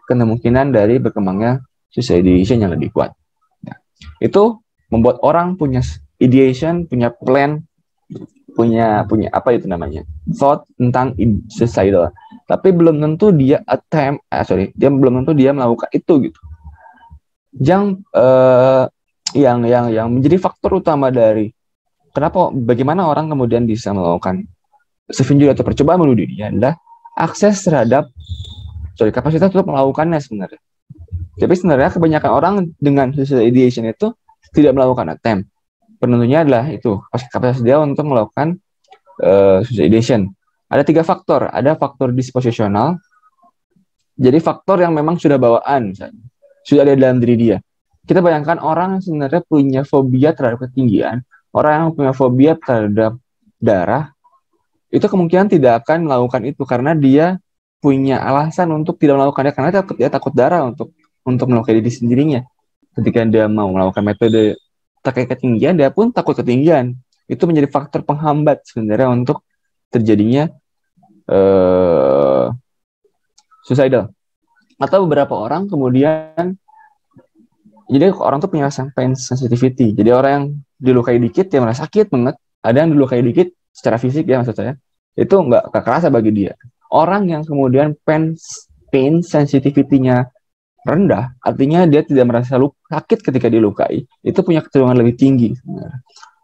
kemungkinan dari berkembangnya suicidation yang lebih kuat. Nah, itu membuat orang punya ideation, punya plan, punya punya apa itu namanya thought tentang suicidal. Tapi belum tentu dia attempt, eh, sorry, dia belum tentu dia melakukan itu gitu. Yang uh, yang yang yang menjadi faktor utama dari kenapa bagaimana orang kemudian bisa melakukan self-injury atau percobaan bunuh diri adalah akses terhadap sorry kapasitas untuk melakukannya sebenarnya. Tapi sebenarnya kebanyakan orang dengan suicide ideation itu tidak melakukan attempt. Penentunya adalah itu kapasitas dia untuk melakukan uh, suicide ideation. Ada tiga faktor. Ada faktor disposisional. Jadi faktor yang memang sudah bawaan misalnya. Sudah ada dalam diri dia. Kita bayangkan orang yang sebenarnya punya fobia terhadap ketinggian orang yang punya fobia terhadap darah itu kemungkinan tidak akan melakukan itu karena dia punya alasan untuk tidak melakukannya karena dia takut dia takut darah untuk untuk melakukan diri sendirinya. Ketika dia mau melakukan metode terkait ketinggian, dia pun takut ketinggian. Itu menjadi faktor penghambat sebenarnya untuk terjadinya uh, suicidal. Atau beberapa orang kemudian jadi orang tuh punya pain sensitivity. Jadi orang yang dilukai dikit dia merasa sakit banget. Ada yang dilukai dikit secara fisik ya maksud saya. Itu nggak kerasa bagi dia. Orang yang kemudian pain pain sensitivity-nya rendah, artinya dia tidak merasa sakit ketika dilukai, itu punya kecenderungan lebih tinggi sebenarnya,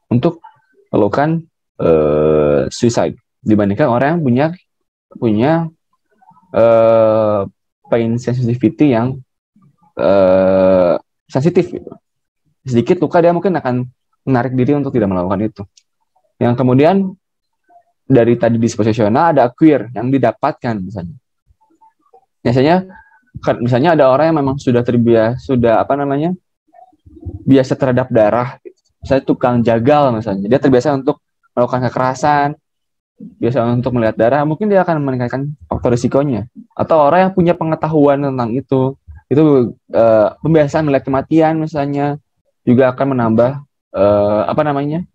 untuk melakukan uh, suicide dibandingkan orang yang punya punya uh, pain sensitivity yang uh, sensitif gitu. Sedikit luka dia mungkin akan menarik diri untuk tidak melakukan itu. Yang kemudian dari tadi disposisional ada queer yang didapatkan misalnya. Biasanya kan, misalnya ada orang yang memang sudah terbiasa sudah apa namanya biasa terhadap darah gitu. Misalnya tukang jagal misalnya. Dia terbiasa untuk melakukan kekerasan, biasa untuk melihat darah, mungkin dia akan meningkatkan faktor risikonya. Atau orang yang punya pengetahuan tentang itu, itu uh, pembiasaan melihat kematian misalnya juga akan menambah uh, apa namanya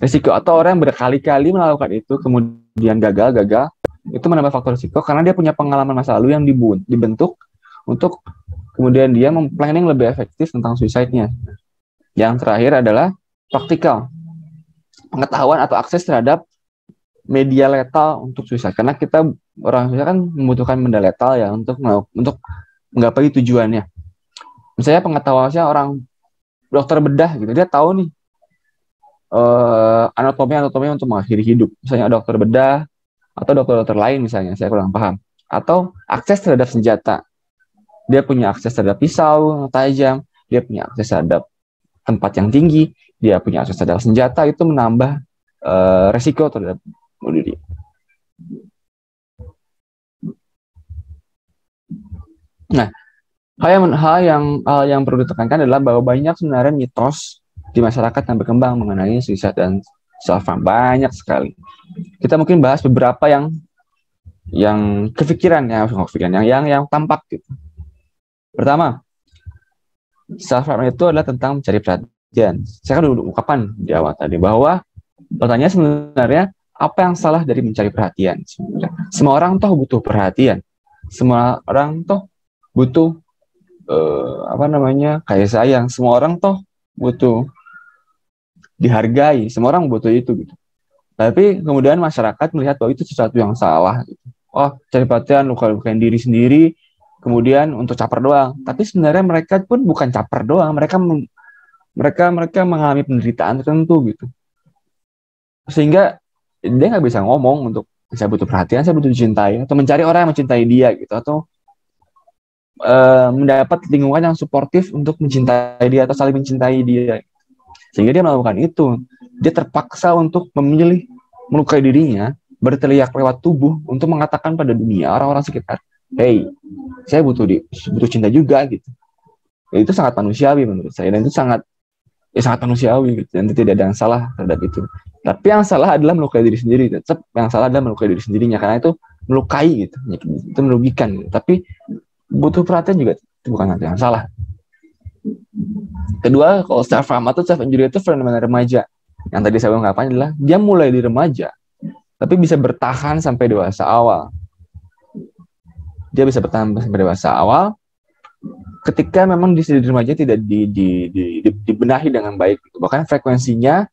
risiko atau orang yang berkali-kali melakukan itu kemudian gagal gagal itu menambah faktor risiko karena dia punya pengalaman masa lalu yang dibentuk untuk kemudian dia memplanning lebih efektif tentang suicide-nya. Yang terakhir adalah praktikal pengetahuan atau akses terhadap media letal untuk suicide karena kita orang suicide kan membutuhkan benda letal ya untuk untuk menggapai tujuannya. Misalnya pengetahuannya orang dokter bedah gitu, dia tahu nih uh, anatomi anatomi untuk mengakhiri hidup. Misalnya dokter bedah atau dokter-dokter lain misalnya, saya kurang paham. Atau akses terhadap senjata. Dia punya akses terhadap pisau tajam, dia punya akses terhadap tempat yang tinggi, dia punya akses terhadap senjata itu menambah uh, resiko terhadap bunuh diri. Nah, hal yang hal yang hal yang perlu ditekankan adalah bahwa banyak sebenarnya mitos di masyarakat yang berkembang mengenai suicide dan self harm banyak sekali. Kita mungkin bahas beberapa yang yang kepikiran ya, kepikiran yang yang yang tampak gitu. Pertama, self harm itu adalah tentang mencari perhatian. Saya kan dulu ungkapan di awal tadi bahwa pertanyaan sebenarnya apa yang salah dari mencari perhatian? Semua orang toh butuh perhatian. Semua orang toh butuh uh, apa namanya kayak sayang. Semua orang toh butuh dihargai. Semua orang butuh itu gitu. Tapi kemudian masyarakat melihat bahwa itu sesuatu yang salah gitu. oh cari perhatian luka-lukain diri sendiri kemudian untuk caper doang. Tapi sebenarnya mereka pun bukan caper doang. Mereka mereka mereka mengalami penderitaan tertentu gitu. Sehingga dia nggak bisa ngomong untuk saya butuh perhatian saya butuh dicintai atau mencari orang yang mencintai dia gitu. Atau uh, mendapat lingkungan yang suportif untuk mencintai dia atau saling mencintai dia. Sehingga dia melakukan itu. Dia terpaksa untuk memilih melukai dirinya berteriak lewat tubuh untuk mengatakan pada dunia orang-orang sekitar hey saya butuh di butuh cinta juga gitu. Ya, itu sangat manusiawi menurut saya dan itu sangat ya sangat manusiawi gitu dan tidak ada yang salah terhadap itu. Tapi yang salah adalah melukai diri sendiri tetap yang salah adalah melukai diri sendirinya karena itu melukai gitu itu merugikan gitu. tapi butuh perhatian juga. Bukan yang salah. Kedua kalau self harm atau self injury itu fenomena remaja. Yang tadi saya ungkapkan adalah dia mulai di remaja tapi bisa bertahan sampai dewasa awal. Dia bisa bertahan sampai dewasa awal ketika memang di remaja tidak di, di, di, di, dibenahi dengan baik. Bahkan frekuensinya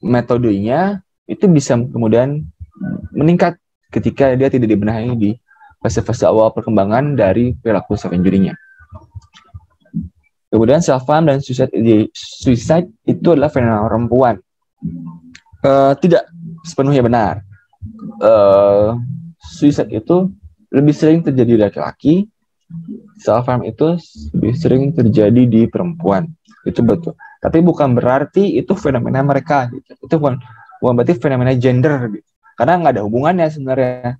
metodenya itu bisa kemudian meningkat ketika dia tidak dibenahi di fase-fase awal perkembangan dari perilaku self injury-nya. Kemudian self harm dan suicide, suicide itu adalah fenomena perempuan. Uh, tidak sepenuhnya benar. Uh, suicide itu lebih sering terjadi di laki-laki, self harm itu lebih sering terjadi di perempuan. Itu betul. Tapi bukan berarti itu fenomena mereka. Gitu. Itu bukan, bukan berarti fenomena gender. Gitu. Karena nggak ada hubungannya sebenarnya.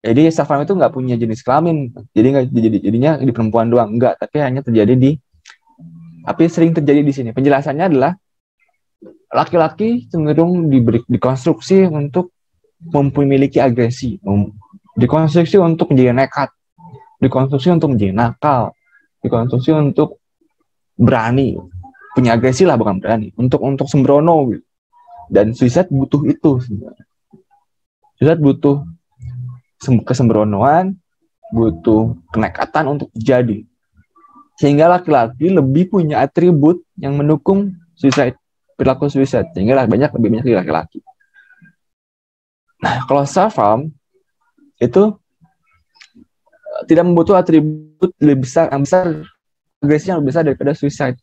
Jadi self harm itu nggak punya jenis kelamin. Jadi nggak jadi jadinya di perempuan doang. Enggak, tapi hanya terjadi di tapi sering terjadi di sini. Penjelasannya adalah laki-laki cenderung diberi dikonstruksi untuk memiliki agresi, dikonstruksi untuk menjadi nekat, dikonstruksi untuk menjadi nakal, dikonstruksi untuk berani, punya agresi lah bukan berani, untuk untuk sembrono gitu. Dan suicide butuh itu sebenarnya. Suicide butuh kesembronoan, butuh kenekatan untuk jadi. Sehingga laki-laki lebih punya atribut yang mendukung suicide, perilaku suicide. Sehingga banyak lebih banyak laki-laki. Nah, kalau self harm itu tidak membutuhkan atribut lebih besar, yang besar agresi yang lebih besar daripada suicide.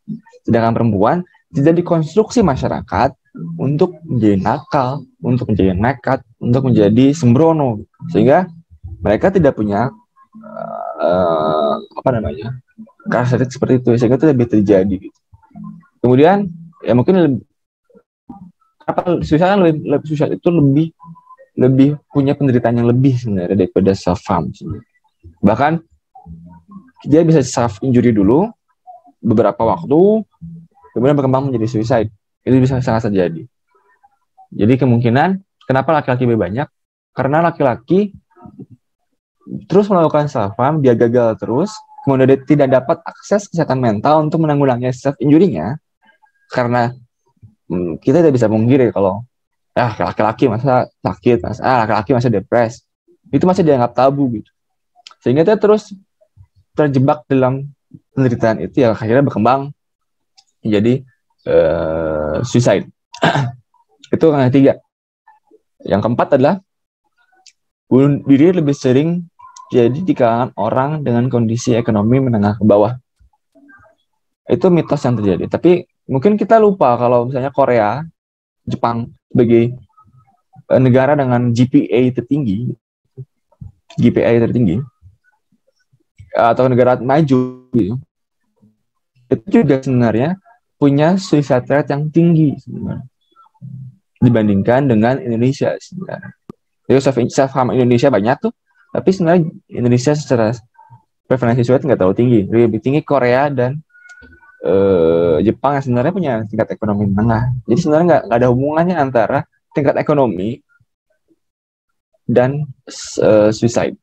Sedangkan perempuan tidak dikonstruksi masyarakat untuk menjadi nakal, untuk menjadi nekat, untuk menjadi sembrono, sehingga mereka tidak punya uh, apa namanya karakteristik seperti itu, sehingga itu lebih terjadi. Gitu. Kemudian ya mungkin lebih, apa suicide kan lebih, lebih suicide itu lebih lebih punya penderitaan yang lebih sebenarnya daripada self harm. Bahkan dia bisa self injury dulu beberapa waktu, kemudian berkembang menjadi suicide. Itu bisa sangat terjadi. Jadi kemungkinan kenapa laki-laki lebih banyak? Karena laki-laki terus melakukan self harm, dia gagal terus, kemudian dia tidak dapat akses kesehatan mental untuk menanggulangi self injury-nya karena hmm, kita tidak bisa mengkiri kalau ah laki-laki masa sakit, masa ah laki-laki masa depres. Itu masih dianggap tabu gitu. Sehingga dia terus terjebak dalam penderitaan itu ya akhirnya berkembang menjadi uh, suicide. itu yang ketiga. Yang keempat adalah bunuh diri lebih sering jadi di kalangan orang dengan kondisi ekonomi menengah ke bawah. Itu mitos yang terjadi. Tapi mungkin kita lupa kalau misalnya Korea, Jepang sebagai eh, negara dengan GPA tertinggi, GPA tertinggi, atau negara maju gitu, itu juga sebenarnya punya suicide rate yang tinggi sebenarnya dibandingkan dengan Indonesia sebenarnya. Jadi self harm Indonesia banyak tuh, tapi sebenarnya Indonesia secara preferensi suicide nggak terlalu tinggi, lebih tinggi Korea dan uh, Jepang yang sebenarnya punya tingkat ekonomi menengah. Jadi sebenarnya nggak ada hubungannya antara tingkat ekonomi dan uh, suicide.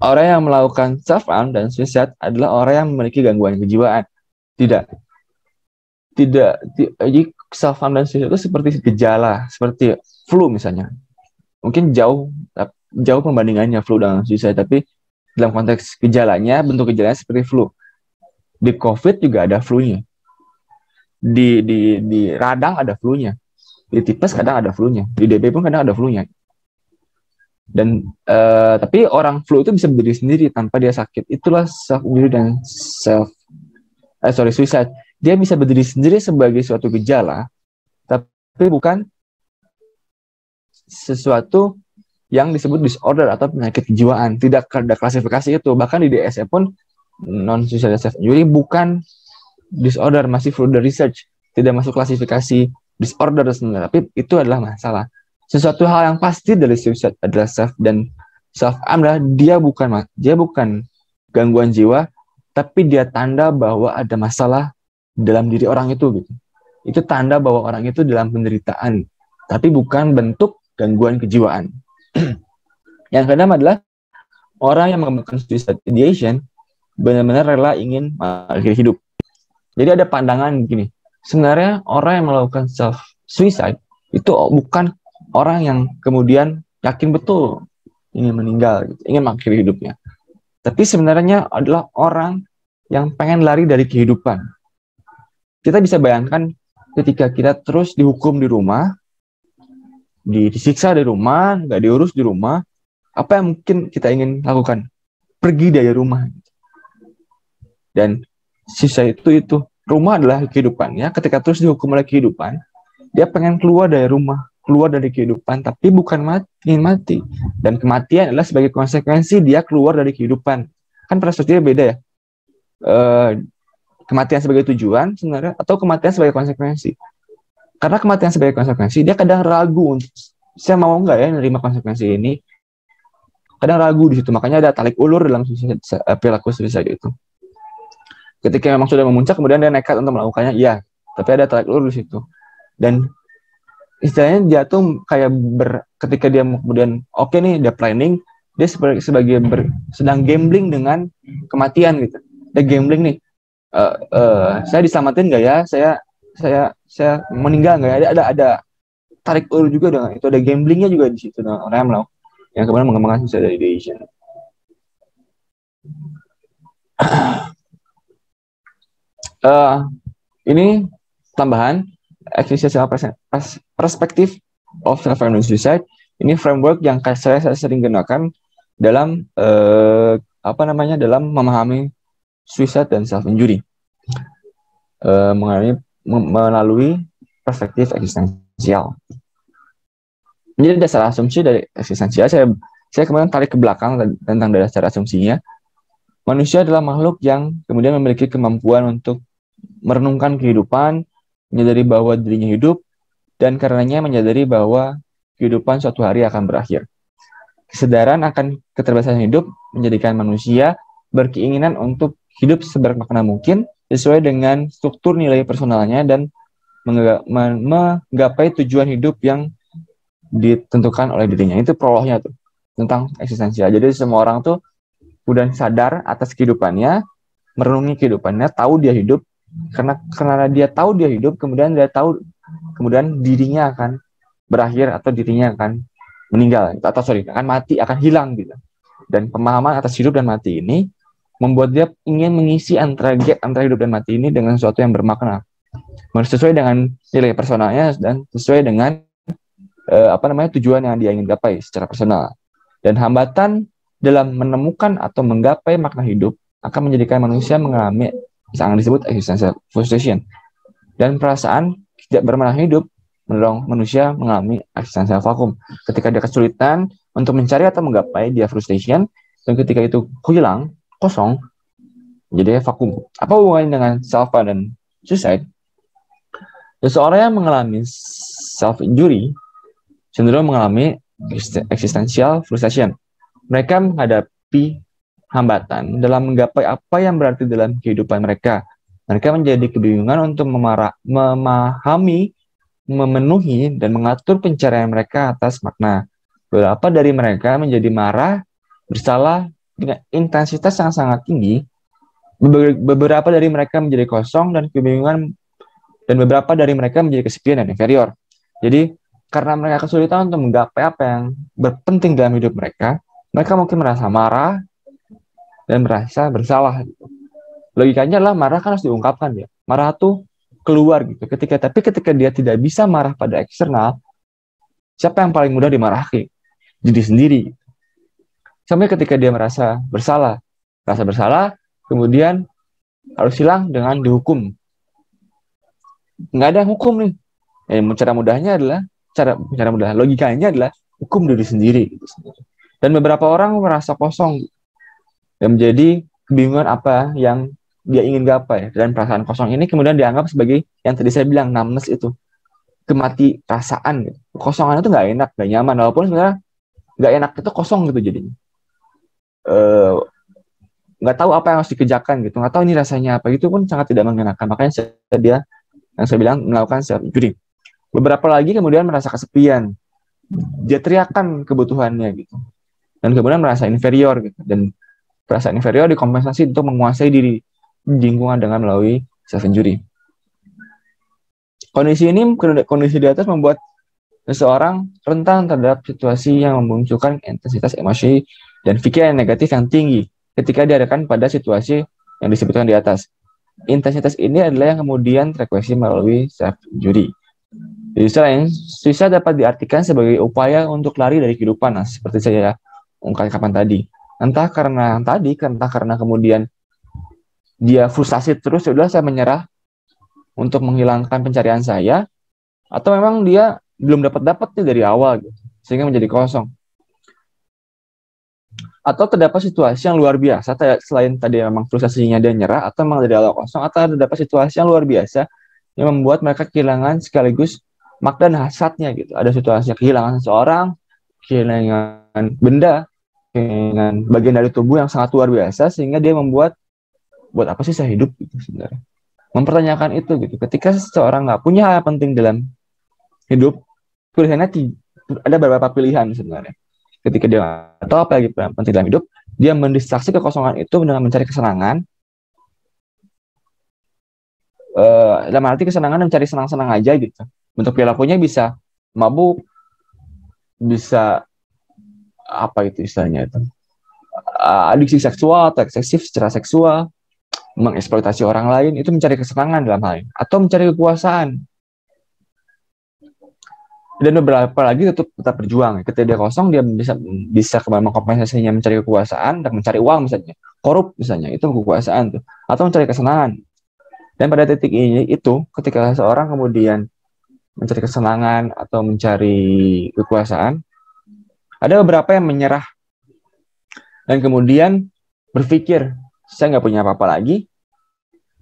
Orang yang melakukan self harm dan suicide adalah orang yang memiliki gangguan kejiwaan. Tidak. Tidak. Jadi self harm dan suicide itu seperti gejala, seperti flu misalnya. Mungkin jauh jauh pembandingannya flu dengan suicide, tapi dalam konteks gejalanya, bentuk gejalanya seperti flu. Di COVID juga ada flu-nya. Di, di, di radang ada flu-nya. Di tipes kadang ada flu-nya. Di DB pun kadang ada flu-nya. Dan uh, tapi orang flu itu bisa berdiri sendiri tanpa dia sakit. Itulah self injury dan self eh, sorry suicide. Dia bisa berdiri sendiri sebagai suatu gejala, tapi bukan sesuatu yang disebut disorder atau penyakit kejiwaan. Tidak ada klasifikasi itu. Bahkan di DSM pun non suicide self injury bukan disorder, masih further research, tidak masuk klasifikasi disorder sebenarnya. Tapi itu adalah masalah sesuatu hal yang pasti dari suicide adalah self dan self adalah dia bukan dia bukan gangguan jiwa tapi dia tanda bahwa ada masalah dalam diri orang itu gitu. Itu tanda bahwa orang itu dalam penderitaan tapi bukan bentuk gangguan kejiwaan. Yang kedua adalah orang yang mengembangkan suicide ideation benar-benar rela ingin mengakhiri hidup. Jadi ada pandangan gini sebenarnya orang yang melakukan self suicide itu bukan orang yang kemudian yakin betul ingin meninggal, gitu, ingin mengakhiri hidupnya. Tapi sebenarnya adalah orang yang pengen lari dari kehidupan. Kita bisa bayangkan ketika kita terus dihukum di rumah, disiksa di rumah, nggak diurus di rumah, apa yang mungkin kita ingin lakukan? Pergi dari rumah. Dan sisa itu itu rumah adalah kehidupannya. Ketika terus dihukum oleh kehidupan, dia pengen keluar dari rumah keluar dari kehidupan tapi bukan mati, ingin mati. Dan kematian adalah sebagai konsekuensi dia keluar dari kehidupan. Kan perspektifnya beda ya. E, kematian sebagai tujuan sebenarnya atau kematian sebagai konsekuensi. Karena kematian sebagai konsekuensi dia kadang ragu saya mau nggak ya menerima konsekuensi ini. Kadang ragu di situ. Makanya ada talik ulur dalam eh, perilaku suicide itu. Ketika memang sudah memuncak kemudian dia nekat untuk melakukannya, iya. Tapi ada talik ulur di situ. Dan istilahnya dia tuh kayak ber ketika dia kemudian oke okay nih dia planning dia sebagai sebagai ber, sedang gambling dengan kematian gitu. Dia gambling nih uh, uh, saya diselamatin nggak ya? Saya saya saya meninggal nggak ya? Ada ada ada tarik ulur juga dengan itu. Ada gamblingnya juga di situ nah, orang yang yang kemudian mengembangkan suicide ideation uh, ini tambahan existential perspektif of self and suicide ini framework yang saya, saya sering gunakan dalam eh, apa namanya dalam memahami suicide dan self injury eh, mengalami melalui perspektif eksistensial. Jadi dasar asumsi dari eksistensial saya saya kemudian tarik ke belakang tentang dasar asumsinya. Manusia adalah makhluk yang kemudian memiliki kemampuan untuk merenungkan kehidupan, menyadari bahwa dirinya hidup, dan karenanya menyadari bahwa kehidupan suatu hari akan berakhir. Kesadaran akan keterbatasan hidup menjadikan manusia berkeinginan untuk hidup sebermakna mungkin sesuai dengan struktur nilai personalnya dan menggapai tujuan hidup yang ditentukan oleh dirinya. Itu prolognya tuh tentang eksistensial. Jadi semua orang tuh udah sadar atas kehidupannya, merenungi kehidupannya, tahu dia hidup, karena karena dia tahu dia hidup kemudian dia tahu kemudian dirinya akan berakhir atau dirinya akan meninggal. Atau sorry akan mati akan hilang gitu. Dan pemahaman atas hidup dan mati ini membuat dia ingin mengisi antara gap antara hidup dan mati ini dengan sesuatu yang bermakna. Sesuai dengan nilai personalnya dan sesuai dengan uh, apa namanya tujuan yang dia ingin gapai secara personal. Dan hambatan dalam menemukan atau menggapai makna hidup akan menjadikan manusia mengalami sangat disebut existential frustration. Dan perasaan tidak bermakna hidup mendorong manusia mengalami existential vacuum. Ketika dia kesulitan untuk mencari atau menggapai dia frustration, dan ketika itu hilang, kosong, jadi vakum. Apa hubungannya dengan self dan suicide? Seseorang yang mengalami self injury cenderung mengalami existential frustration. Mereka menghadapi hambatan dalam menggapai apa yang berarti dalam kehidupan mereka. Mereka menjadi kebingungan untuk memarah, memahami, memenuhi, dan mengatur pencarian mereka atas makna. Beberapa dari mereka menjadi marah, bersalah dengan intensitas yang sangat tinggi. Beberapa dari mereka menjadi kosong dan kebingungan, dan beberapa dari mereka menjadi kesepian dan inferior. Jadi, karena mereka kesulitan untuk menggapai apa yang berpenting dalam hidup mereka, mereka mungkin merasa marah, dan merasa bersalah. Logikanya adalah marah kan harus diungkapkan ya. Marah tuh keluar gitu. Ketika tapi ketika dia tidak bisa marah pada eksternal, siapa yang paling mudah dimarahi? diri sendiri. Sampai ketika dia merasa bersalah, rasa bersalah, kemudian harus hilang dengan dihukum. Nggak ada hukum nih. Eh, cara mudahnya adalah cara cara mudah logikanya adalah hukum diri sendiri. Dan beberapa orang merasa kosong dan menjadi kebingungan apa yang dia ingin gapai. Dan perasaan kosong ini kemudian dianggap sebagai yang tadi saya bilang numbness itu. Kemati rasaan gitu. kosongan itu nggak enak nggak nyaman. Walaupun sebenarnya nggak enak itu kosong gitu jadinya. Eh, nggak uh, tahu apa yang harus dikerjakan gitu. Nggak tahu ini rasanya apa. Itu pun sangat tidak mengenakan. Makanya saya, dia yang saya bilang melakukan self injury beberapa lagi kemudian merasa kesepian. Dia teriakan kebutuhannya gitu. Dan kemudian merasa inferior gitu. Dan perasaan inferior dikompensasi untuk menguasai diri lingkungan dengan melalui self injury. Kondisi ini, kondisi di atas membuat seseorang rentan terhadap situasi yang memunculkan intensitas emosi dan pikiran negatif yang tinggi ketika diadakan pada situasi yang disebutkan di atas. Intensitas ini adalah yang kemudian terekuesi melalui self injury. Di sisi lain, sisa dapat diartikan sebagai upaya untuk lari dari kehidupan, nah, seperti saya ungkapkan tadi. Entah karena tadi, entah karena kemudian dia frustasi terus ya saya menyerah untuk menghilangkan pencarian saya. Atau memang dia belum dapat dapat dari awal gitu sehingga menjadi kosong. Atau terdapat situasi yang luar biasa selain tadi memang frustasinya dia nyerah atau memang dari awal kosong atau terdapat situasi yang luar biasa yang membuat mereka kehilangan sekaligus makna dan hasratnya gitu. Ada situasi kehilangan seseorang kehilangan benda kehilangan bagian dari tubuh yang sangat luar biasa sehingga dia membuat buat apa sih saya hidup gitu sebenarnya? Mempertanyakan itu gitu. Ketika seseorang nggak punya hal penting dalam hidup pilihannya ada beberapa pilihan sebenarnya. Ketika dia atau apa lagi penting dalam hidup dia mendistraksi kekosongan itu dengan mencari kesenangan. Uh, dalam arti kesenangan mencari senang-senang aja gitu. Bentuk perilakunya bisa mabuk bisa apa itu istilahnya itu? Adiksi seksual atau eksesif secara seksual mengeksploitasi orang lain itu mencari kesenangan dalam hal ini atau mencari kekuasaan. Dan beberapa lagi tetap tetap berjuang. Ketika dia kosong dia bisa bisa mengkompensasinya mencari kekuasaan dan mencari uang misalnya. Korup misalnya itu kekuasaan tuh. Atau mencari kesenangan. Dan pada titik ini itu ketika seorang kemudian mencari kesenangan atau mencari kekuasaan ada beberapa yang menyerah. Dan kemudian berpikir saya nggak punya apa-apa lagi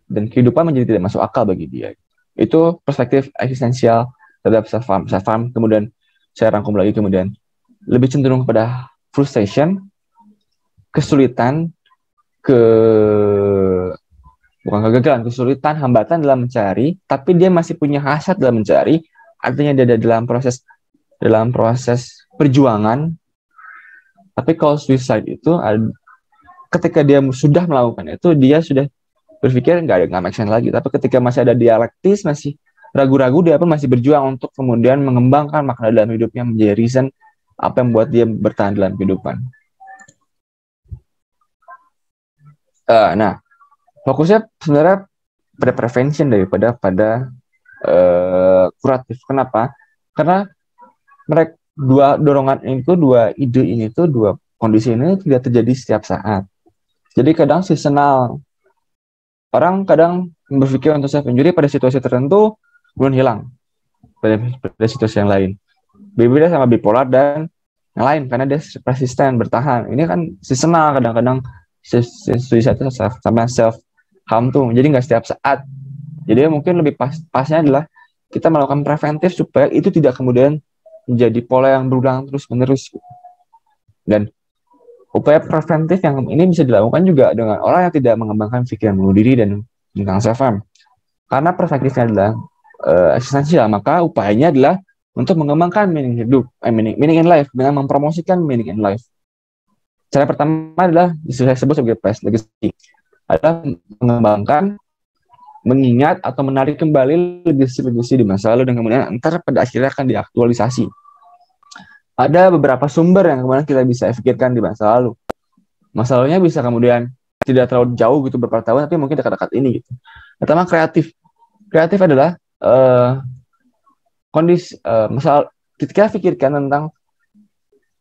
dan kehidupan menjadi tidak masuk akal bagi dia. Itu perspektif eksistensial terhadap self harm. Self kemudian saya rangkum lagi kemudian lebih cenderung kepada frustration, kesulitan, ke bukan kegagalan, kesulitan, hambatan dalam mencari, tapi dia masih punya hasrat dalam mencari, artinya dia ada dalam proses dalam proses perjuangan. Tapi kalau suicide itu ketika dia sudah melakukan itu dia sudah berpikir nggak ada nggak make sense lagi. Tapi ketika masih ada dialektis masih ragu-ragu dia pun masih berjuang untuk kemudian mengembangkan makna dalam hidupnya menjadi reason apa yang membuat dia bertahan dalam kehidupan. Uh, nah fokusnya sebenarnya pada prevention daripada pada uh, kuratif. Kenapa? Karena mereka dua dorongan itu dua ide ini tuh dua kondisi ini tidak terjadi setiap saat. Jadi kadang seasonal. Orang kadang berpikir untuk self injury pada situasi tertentu, kemudian hilang pada, pada situasi yang lain. Berbeda sama bipolar dan yang lain karena dia persisten bertahan. Ini kan seasonal kadang-kadang suicide self sama self harm tuh. Jadi nggak setiap saat. Jadi mungkin lebih pas pasnya adalah kita melakukan preventif supaya itu tidak kemudian menjadi pola yang berulang terus menerus. Dan Upaya preventif yang ini bisa dilakukan juga dengan orang yang tidak mengembangkan pikiran bunuh diri dan tentang self harm. Karena perspektifnya adalah uh, eksistensial, maka upayanya adalah untuk mengembangkan meaning hidup, eh, meaning, meaning in life, dengan mempromosikan meaning in life. Cara pertama adalah saya sebut sebagai past legacy, adalah mengembangkan, mengingat atau menarik kembali legacy-legacy di masa lalu dan kemudian antara pada akhirnya akan diaktualisasi ada beberapa sumber yang kemudian kita bisa pikirkan di masa lalu. Masa lalunya bisa kemudian tidak terlalu jauh gitu beberapa tahun, tapi mungkin dekat-dekat ini gitu. Pertama kreatif. Kreatif adalah uh, kondisi uh, misal kita pikirkan tentang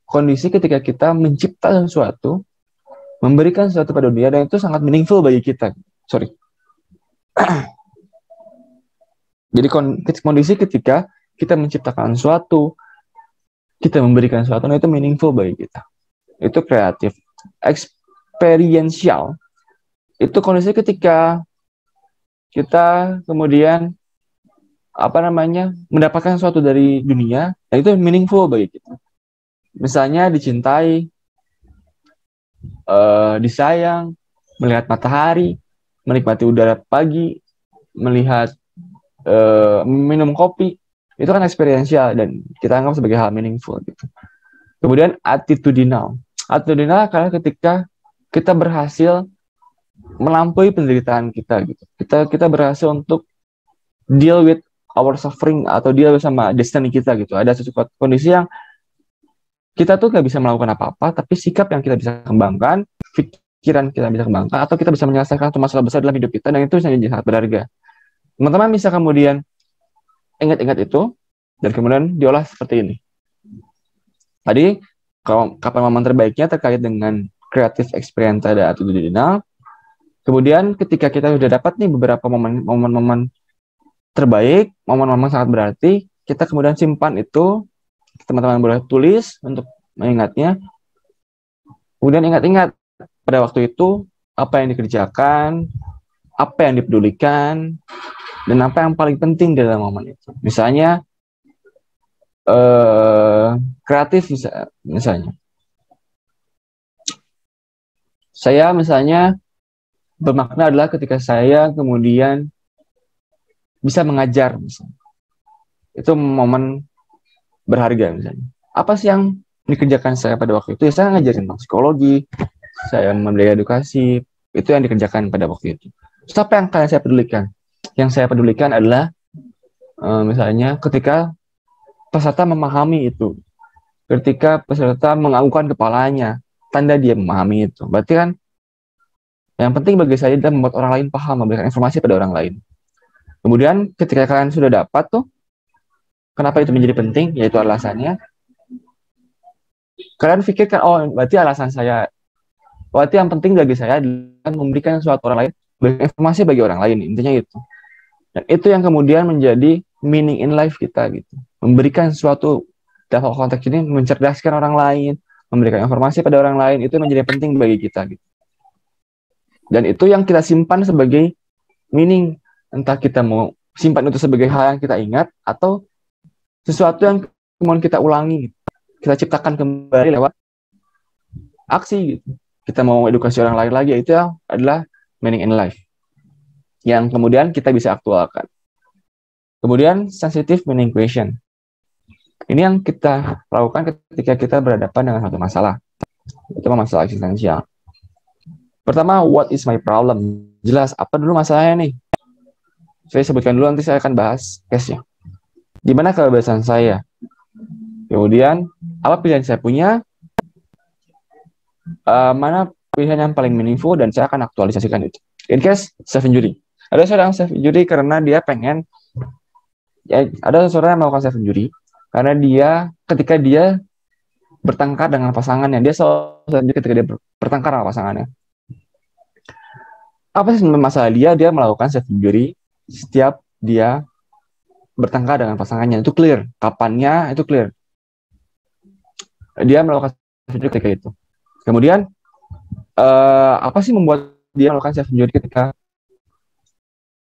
kondisi ketika kita mencipta sesuatu, memberikan sesuatu pada dunia dan itu sangat meaningful bagi kita. Sorry. Jadi kondisi ketika kita menciptakan sesuatu, kita memberikan sesuatu, nah itu meaningful bagi kita. Itu kreatif. Experiential. Itu kondisi ketika kita kemudian apa namanya mendapatkan sesuatu dari dunia, nah itu meaningful bagi kita. Misalnya dicintai, uh, disayang, melihat matahari, menikmati udara pagi, melihat uh, minum kopi, itu kan experiential dan kita anggap sebagai hal meaningful gitu. Kemudian attitudinal. Attitudinal karena ketika kita berhasil melampaui penderitaan kita gitu. Kita kita berhasil untuk deal with our suffering atau deal sama destiny kita gitu. Ada sesuatu kondisi yang kita tuh nggak bisa melakukan apa-apa, tapi sikap yang kita bisa kembangkan, pikiran kita bisa kembangkan, atau kita bisa menyelesaikan satu masalah besar dalam hidup kita, dan itu bisa menjadi sangat berharga. Teman-teman bisa kemudian ingat-ingat itu dan kemudian diolah seperti ini. Tadi kapan momen terbaiknya terkait dengan kreatif experience dan attitudinal. Kemudian ketika kita sudah dapat nih beberapa momen-momen terbaik, momen-momen sangat berarti, kita kemudian simpan itu, teman-teman boleh tulis untuk mengingatnya. Kemudian ingat-ingat pada waktu itu apa yang dikerjakan, apa yang dipedulikan, dan apa yang paling penting dalam momen itu. Misalnya eh, kreatif misalnya. Saya misalnya bermakna adalah ketika saya kemudian bisa mengajar misalnya. Itu momen berharga misalnya. Apa sih yang dikerjakan saya pada waktu itu? Ya, saya ngajarin tentang psikologi, saya memberi edukasi, itu yang dikerjakan pada waktu itu. Terus apa yang kalian saya pedulikan? Yang saya pedulikan adalah uh, misalnya ketika peserta memahami itu, ketika peserta menganggukkan kepalanya, tanda dia memahami itu. Berarti kan yang penting bagi saya adalah membuat orang lain paham, memberikan informasi pada orang lain. Kemudian ketika kalian sudah dapat tuh, kenapa itu menjadi penting? Yaitu alasannya. Kalian pikirkan, oh berarti alasan saya, berarti yang penting bagi saya adalah memberikan sesuatu orang lain, informasi bagi orang lain. Intinya itu. Dan itu yang kemudian menjadi meaning in life kita gitu. Memberikan sesuatu dalam konteks ini mencerdaskan orang lain, memberikan informasi pada orang lain itu menjadi penting bagi kita gitu. Dan itu yang kita simpan sebagai meaning entah kita mau simpan itu sebagai hal yang kita ingat atau sesuatu yang kemudian kita ulangi gitu. kita ciptakan kembali lewat aksi gitu. Kita mau edukasi orang lain lagi itu adalah meaning in life yang kemudian kita bisa aktualkan. Kemudian sensitive meaning question. Ini yang kita lakukan ketika kita berhadapan dengan satu masalah. Itu masalah eksistensial. Pertama, what is my problem? Jelas, apa dulu masalahnya nih? Saya sebutkan dulu, nanti saya akan bahas case-nya. Gimana kebebasan saya? Kemudian, apa pilihan saya punya? Uh, mana pilihan yang paling meaningful dan saya akan aktualisasikan itu. In case, self-injury. Ada seorang self injury karena dia pengen ya ada seseorang yang melakukan self injury karena dia ketika dia bertengkar dengan pasangannya dia selalu ketika dia bertengkar dengan pasangannya. Apa sih masalah dia? Dia melakukan self injury setiap dia bertengkar dengan pasangannya. Itu clear. Kapannya itu clear. Dia melakukan self injury ketika itu. Kemudian uh, apa sih membuat dia melakukan self injury ketika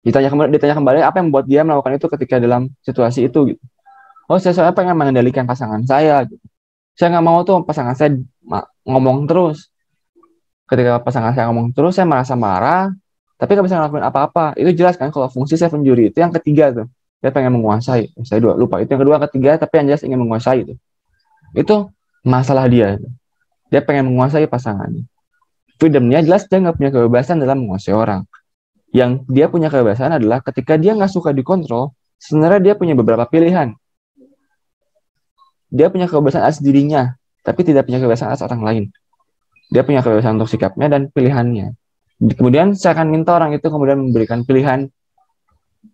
ditanya kembali ditanya kembali apa yang membuat dia melakukan itu ketika dalam situasi itu gitu. Oh saya, saya pengen mengendalikan pasangan saya gitu. saya nggak mau tuh pasangan saya ngomong terus. Ketika pasangan saya ngomong terus saya merasa marah tapi nggak bisa ngelakuin apa-apa. Itu jelas kan kalau fungsi saya penjuri itu yang ketiga tuh. Dia pengen menguasai. Saya dua lupa. Itu yang kedua ketiga tapi yang jelas ingin menguasai itu. Itu masalah dia dia pengen menguasai pasangannya. Freedomnya jelas dia nggak punya kebebasan dalam menguasai orang yang dia punya kebebasan adalah ketika dia nggak suka dikontrol, sebenarnya dia punya beberapa pilihan. Dia punya kebebasan atas dirinya, tapi tidak punya kebebasan atas orang lain. Dia punya kebebasan untuk sikapnya dan pilihannya. Kemudian saya akan minta orang itu kemudian memberikan pilihan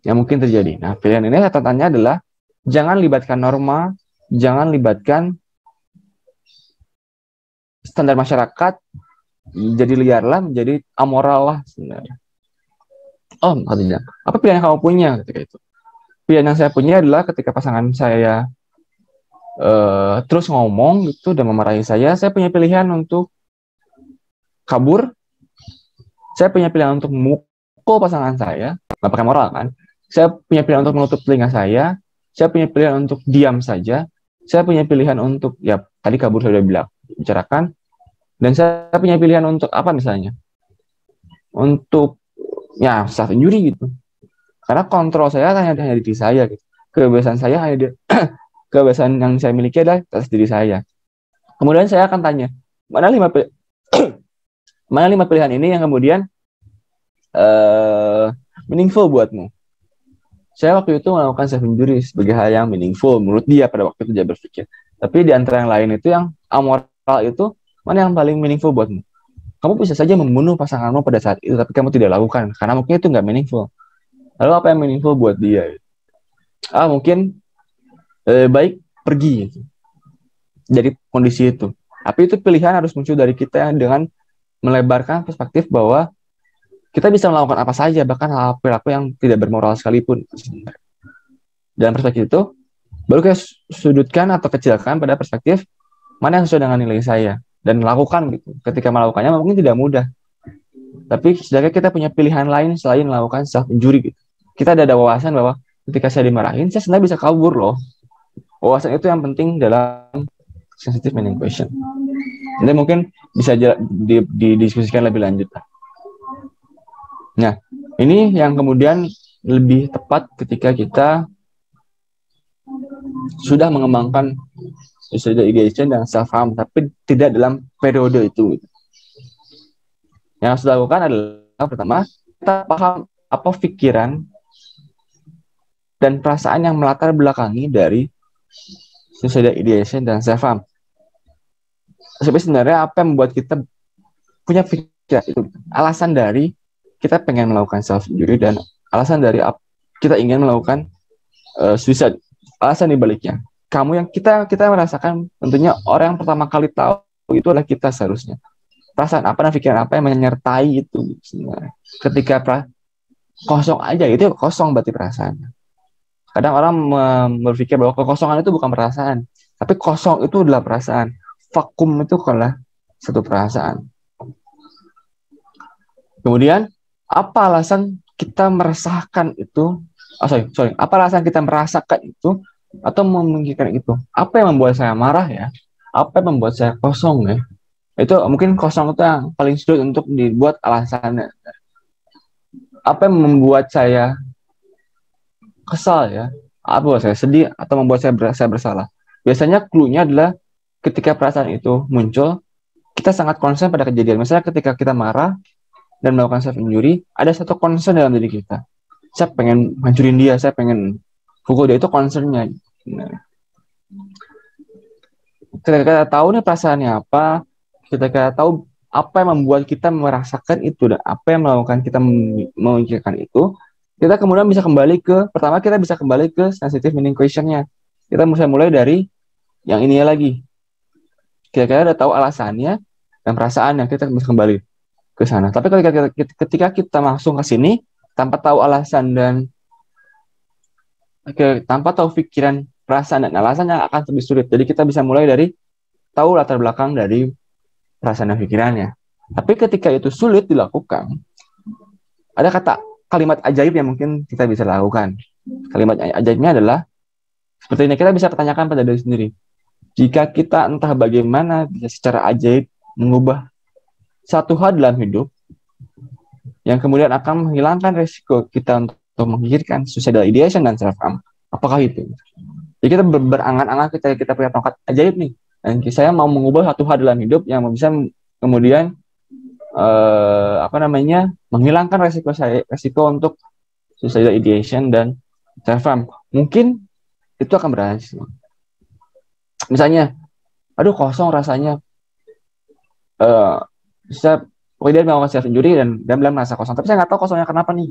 yang mungkin terjadi. Nah, pilihan ini catatannya adalah jangan libatkan norma, jangan libatkan standar masyarakat jadi liar lah, menjadi amoral lah sebenarnya. Oh, katanya, apa pilihan yang kamu punya ketika itu? Pilihan yang saya punya adalah ketika pasangan saya uh, terus ngomong gitu dan memarahi saya, saya punya pilihan untuk kabur. Saya punya pilihan untuk memukul pasangan saya, nggak pakai moral kan? Saya punya pilihan untuk menutup telinga saya. Saya punya pilihan untuk diam saja. Saya punya pilihan untuk ya tadi kabur saya sudah bilang bicarakan. Dan saya punya pilihan untuk apa misalnya? Untuk ya self injury gitu. Karena kontrol saya hanya hanya di diri saya gitu. Kebebasan saya hanya di, kebebasan yang saya miliki adalah atas diri saya. Kemudian saya akan tanya, mana lima mana lima pilihan ini yang kemudian uh, meaningful buatmu? Saya waktu itu melakukan self injury sebagai hal yang meaningful menurut dia pada waktu itu dia berpikir. Tapi di antara yang lain itu yang amoral itu mana yang paling meaningful buatmu? Kamu bisa saja membunuh pasanganmu pada saat itu, tapi kamu tidak lakukan karena mungkin itu nggak meaningful. Lalu apa yang meaningful buat dia? Ah mungkin eh, baik pergi gitu. dari kondisi itu. Tapi itu pilihan harus muncul dari kita dengan melebarkan perspektif bahwa kita bisa melakukan apa saja, bahkan hal perilaku yang tidak bermoral sekalipun. Dalam perspektif itu, baru kita sudutkan atau kecilkan pada perspektif mana yang sesuai dengan nilai saya dan lakukan gitu. Ketika melakukannya mungkin tidak mudah. Tapi setidaknya kita punya pilihan lain selain melakukan self injury gitu. Kita ada, ada wawasan bahwa ketika saya dimarahin, saya sebenarnya bisa kabur loh. Wawasan itu yang penting dalam sensitive meaning question. Nanti mungkin bisa didiskusikan lebih lanjut. Nah, ini yang kemudian lebih tepat ketika kita sudah mengembangkan suicide ideation dan self harm, tapi tidak dalam periode itu. Yang harus dilakukan adalah pertama kita paham apa pikiran dan perasaan yang melatar belakangi dari suicide ideation dan self harm. Tapi sebenarnya apa yang membuat kita punya pikiran itu alasan dari kita pengen melakukan self injury dan alasan dari kita ingin melakukan uh, suicide. Alasan dibaliknya, kamu yang kita kita merasakan tentunya orang yang pertama kali tahu itu adalah kita seharusnya. Perasaan apa dan pikiran apa yang menyertai itu sebenarnya. Ketika pra, kosong aja itu kosong berarti perasaan. Kadang orang berpikir bahwa kekosongan itu bukan perasaan, tapi kosong itu adalah perasaan. Vakum itu adalah satu perasaan. Kemudian, apa alasan kita merasakan itu? Oh, sorry, sorry. Apa alasan kita merasakan itu atau memikirkan itu? Apa yang membuat saya marah ya? Apa yang membuat saya kosong ya? Itu mungkin kosong itu yang paling sulit untuk dibuat alasannya. Apa yang membuat saya kesal ya, apa buat saya sedih atau membuat saya berasa bersalah. Biasanya clue-nya adalah ketika perasaan itu muncul, kita sangat concern pada kejadian. Misalnya ketika kita marah dan melakukan self injury, ada satu concern dalam diri kita. Saya pengen hancurin dia, saya pengen pukul dia itu concernnya. Nah. Ketika kita tahu nih perasaannya apa, ketika kita tahu apa yang membuat kita merasakan itu dan apa yang melakukan kita memikirkan itu, kita kemudian bisa kembali ke pertama kita bisa kembali ke sensitive meaning questionnya kita bisa mulai dari yang ini lagi kira-kira udah tahu alasannya dan perasaannya kita bisa kembali ke sana tapi ketika kita, ketika kita langsung ke sini tanpa tahu alasan dan ke, tanpa tahu pikiran perasaan dan alasannya akan lebih sulit jadi kita bisa mulai dari tahu latar belakang dari perasaan dan pikirannya tapi ketika itu sulit dilakukan ada kata kalimat ajaib yang mungkin kita bisa lakukan. Kalimat ajaibnya adalah seperti ini kita bisa pertanyakan pada diri sendiri. Jika kita entah bagaimana bisa secara ajaib mengubah satu hal dalam hidup yang kemudian akan menghilangkan resiko kita untuk memikirkan suicidal ideation dan self harm. Apakah itu? Jadi kita ber berangan-angan kita kita punya tongkat ajaib nih. Dan saya mau mengubah satu hal dalam hidup yang bisa kemudian uh, apa namanya menghilangkan resiko saya resiko untuk suicidal ideation dan self harm mungkin itu akan berhasil misalnya aduh kosong rasanya uh, saya dia melakukan self injury dan dan bilang merasa kosong tapi saya nggak tahu kosongnya kenapa nih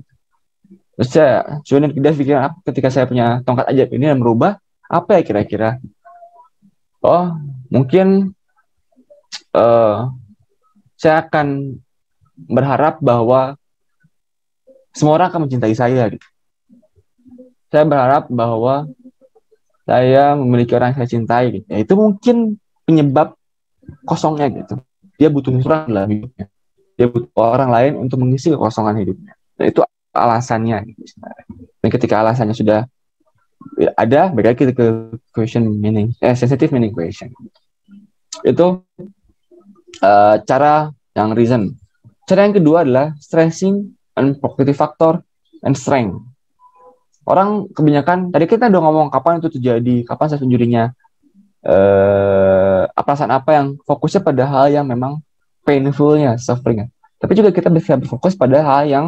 terus saya cuman dia pikiran apa ketika saya punya tongkat ajaib ini dan merubah apa ya kira-kira oh mungkin uh, saya akan berharap bahwa semua orang akan mencintai saya gitu. Saya berharap bahwa saya memiliki orang yang saya cintai gitu. Ya, itu mungkin penyebab kosongnya gitu. Dia butuh orang dalam hidupnya. Dia butuh orang lain untuk mengisi kekosongan hidupnya. Dan itu alasannya gitu. Dan ketika alasannya sudah ada, balik lagi ke question meaning, eh, sensitive meaning question. Itu uh, cara yang reason. Cara yang kedua adalah stressing and property factor and strength. Orang kebanyakan tadi kita udah ngomong kapan itu terjadi, kapan saya injury eh perasaan apa yang fokusnya pada hal yang memang painfulnya, sufferingnya. Tapi juga kita bisa berfokus pada hal yang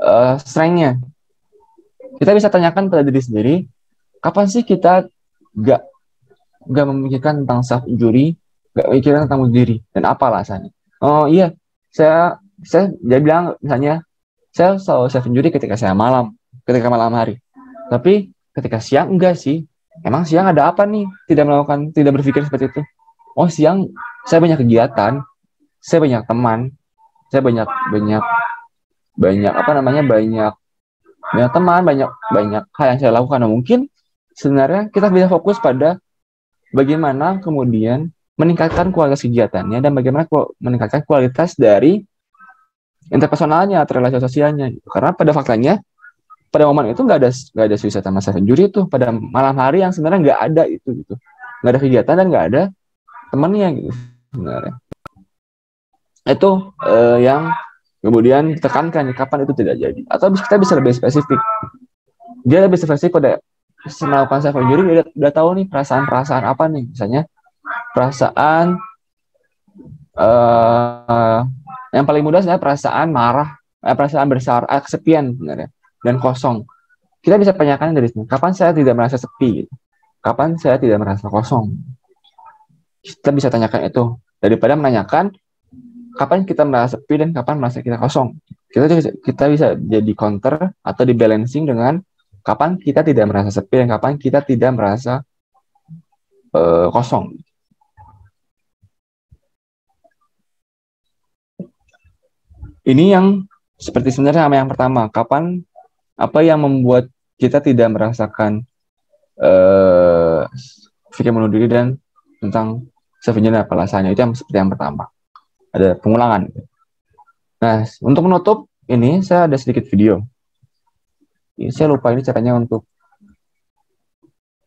uh, strengthnya. Kita bisa tanyakan pada diri sendiri, kapan sih kita gak gak memikirkan tentang self injury, gak memikirkan tentang diri dan apa alasannya? Oh iya, saya saya dia bilang misalnya saya selalu self injury ketika saya malam ketika malam hari. Tapi ketika siang enggak sih. Emang siang ada apa nih? Tidak melakukan, tidak berpikir seperti itu. Oh siang saya banyak kegiatan, saya banyak teman, saya banyak banyak banyak apa namanya banyak banyak teman, banyak banyak hal yang saya lakukan. Nah, mungkin sebenarnya kita bisa fokus pada bagaimana kemudian meningkatkan kualitas kegiatannya dan bagaimana meningkatkan kualitas dari interpersonalnya atau relasi sosialnya. Karena pada faktanya pada momen itu nggak ada nggak ada sama self injury itu pada malam hari yang sebenarnya nggak ada itu gitu nggak ada kegiatan dan nggak ada temannya gitu sebenarnya itu uh, yang kemudian ditekankan kapan itu tidak jadi atau kita bisa lebih spesifik dia lebih spesifik pada melakukan self injury dia udah, udah tahu nih perasaan-perasaan apa nih misalnya perasaan uh, yang paling mudah sebenarnya perasaan marah eh, perasaan besar kesepian sebenarnya dan kosong. Kita bisa tanyakan dari sini, kapan saya tidak merasa sepi? Kapan saya tidak merasa kosong? Kita bisa tanyakan itu daripada menanyakan kapan kita merasa sepi dan kapan merasa kita kosong. Kita kita bisa jadi counter atau di balancing dengan kapan kita tidak merasa sepi dan kapan kita tidak merasa uh, kosong. Ini yang seperti sebenarnya sama yang pertama, kapan apa yang membuat kita tidak merasakan uh, pikir bunuh diri dan tentang sebenarnya apa alasannya itu yang seperti yang pertama ada pengulangan nah untuk menutup ini saya ada sedikit video ini saya lupa ini caranya untuk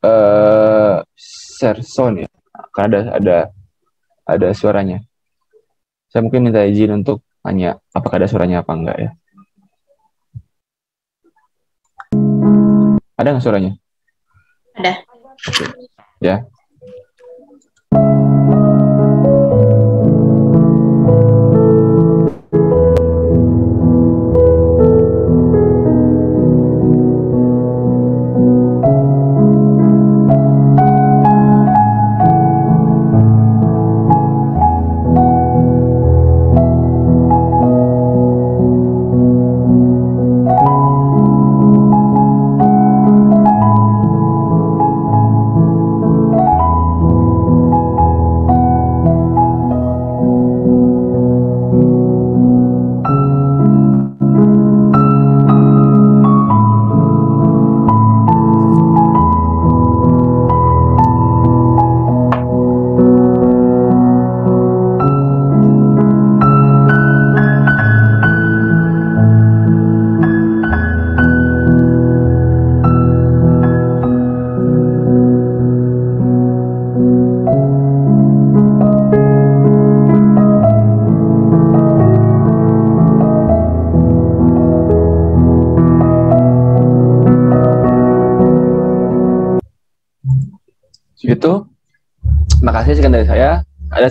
uh, share sound ya karena ada ada ada suaranya saya mungkin minta izin untuk tanya apakah ada suaranya apa enggak ya Ada nggak suaranya? Ada. Oke. Ya. kasih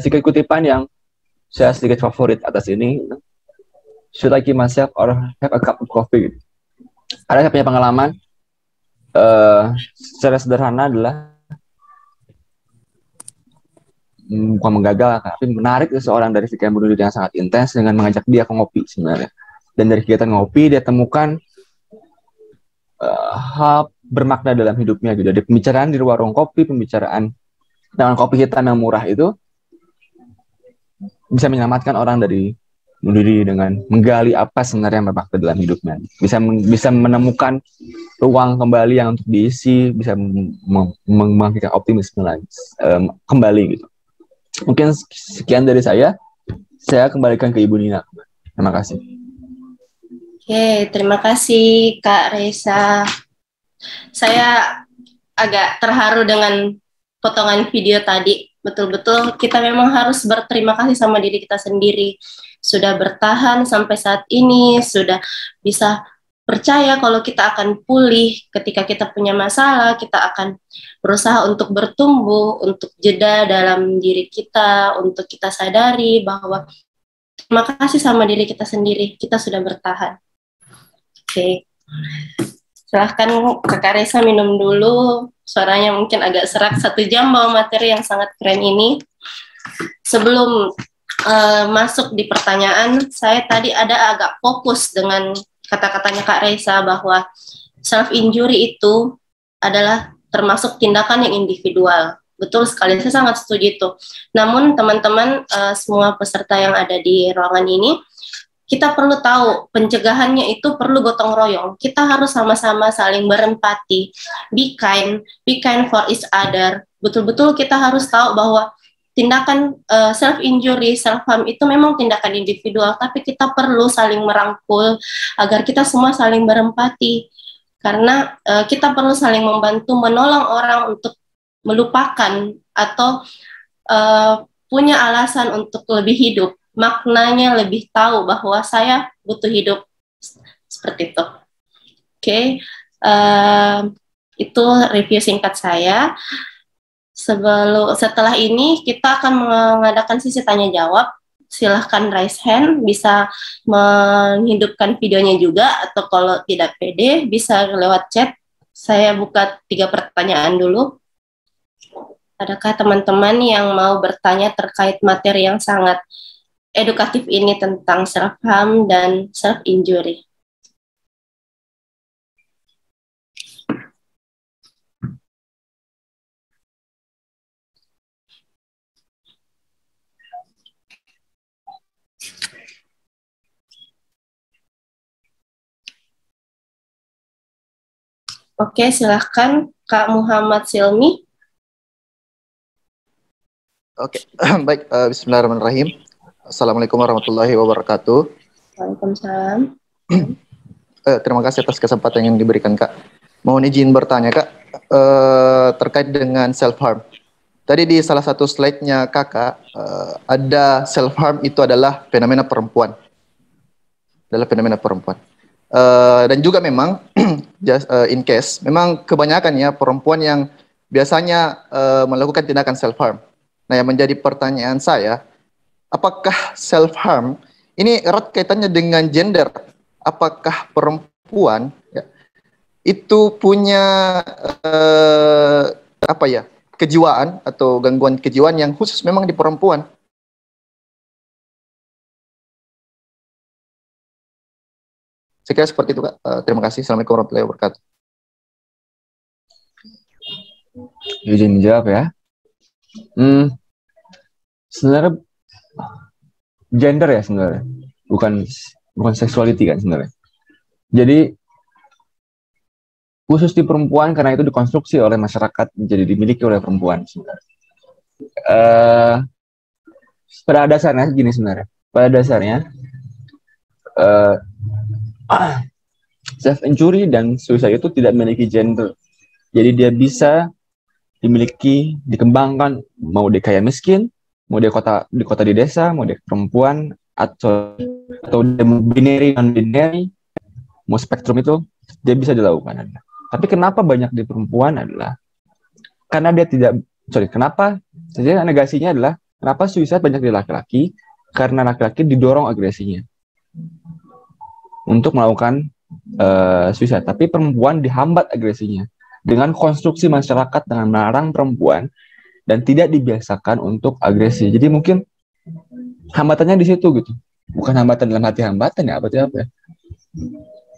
sedikit kutipan yang saya sedikit favorit atas ini. Should I give myself or have a cup of coffee? Ada saya punya pengalaman uh, secara sederhana adalah hmm, bukan menggagal, tapi menarik seseorang dari pikiran bunuh diri yang sangat intens dengan mengajak dia ke ngopi sebenarnya. Dan dari kegiatan ngopi dia temukan uh, hal bermakna dalam hidupnya gitu. Dari pembicaraan di warung kopi, pembicaraan dengan kopi hitam yang murah itu bisa menyelamatkan orang dari bunuh dengan menggali apa sebenarnya yang berbakti dalam hidupnya. Bisa bisa menemukan ruang kembali yang untuk diisi, bisa membangkitkan optimisme lagi um, kembali gitu. Mungkin sekian dari saya. Saya kembalikan ke Ibu Nina. Terima kasih. Oke, terima kasih Kak Reza. Saya agak terharu dengan potongan video tadi. Betul-betul kita memang harus berterima kasih sama diri kita sendiri sudah bertahan sampai saat ini, sudah bisa percaya kalau kita akan pulih ketika kita punya masalah, kita akan berusaha untuk bertumbuh, untuk jeda dalam diri kita, untuk kita sadari bahwa terima kasih sama diri kita sendiri, kita sudah bertahan. Oke. Okay. Silahkan Kakak Reza minum dulu, suaranya mungkin agak serak, satu jam bawa materi yang sangat keren ini. Sebelum uh, masuk di pertanyaan, saya tadi ada agak fokus dengan kata-katanya Kak Reza bahwa self injury itu adalah termasuk tindakan yang individual. Betul sekali, saya sangat setuju itu. Namun teman-teman uh, semua peserta yang ada di ruangan ini, kita perlu tahu pencegahannya itu perlu gotong royong. Kita harus sama-sama saling berempati, be kind, be kind for each other. Betul-betul kita harus tahu bahwa tindakan uh, eh, self injury, self harm itu memang tindakan individual, tapi kita perlu saling merangkul agar kita semua saling berempati. Karena uh, kita perlu saling membantu menolong orang untuk melupakan atau uh, punya alasan untuk lebih hidup. Maknanya lebih tahu bahwa saya butuh hidup seperti itu. Oke, okay. uh, itu review singkat saya sebelum setelah ini kita akan mengadakan sisi tanya jawab silahkan raise hand bisa menghidupkan videonya juga atau kalau tidak pede bisa lewat chat saya buka tiga pertanyaan dulu adakah teman-teman yang mau bertanya terkait materi yang sangat edukatif ini tentang self harm dan self injury Oke, silahkan Kak Muhammad Silmi. Oke, baik. Uh, Bismillahirrahmanirrahim. Assalamualaikum warahmatullahi wabarakatuh. Waalaikumsalam. uh, terima kasih atas kesempatan yang diberikan, Kak. Mohon izin bertanya, Kak, uh, terkait dengan self-harm. Tadi di salah satu slide-nya Kakak, uh, ada self-harm itu adalah fenomena perempuan. Adalah fenomena perempuan. Uh, dan juga memang just uh, in case memang kebanyakan ya perempuan yang biasanya uh, melakukan tindakan self harm. Nah, yang menjadi pertanyaan saya, apakah self harm ini erat kaitannya dengan gender? Apakah perempuan ya, itu punya uh, apa ya kejiwaan atau gangguan kejiwaan yang khusus memang di perempuan? Saya kira seperti itu, Kak. Uh, terima kasih. Assalamualaikum warahmatullahi wabarakatuh. Izin jawab ya. Hmm, sebenarnya gender ya sebenarnya, bukan bukan seksuality kan sebenarnya. Jadi khusus di perempuan karena itu dikonstruksi oleh masyarakat jadi dimiliki oleh perempuan sebenarnya. Uh, pada dasarnya gini sebenarnya. Pada dasarnya uh, self injury dan suicide itu tidak memiliki gender. Jadi dia bisa dimiliki, dikembangkan mau dia kaya miskin, mau dia kota di kota di desa, mau dia perempuan atau atau dia binary non binary, mau spektrum itu dia bisa dilakukan. Tapi kenapa banyak di perempuan adalah karena dia tidak sorry kenapa? Jadi negasinya adalah kenapa suicide banyak di laki-laki? Karena laki-laki didorong agresinya untuk melakukan uh, suicide. Tapi perempuan dihambat agresinya dengan konstruksi masyarakat dengan melarang perempuan dan tidak dibiasakan untuk agresi. Jadi mungkin hambatannya di situ gitu. Bukan hambatan dalam hati hambatan ya, berarti apa ya?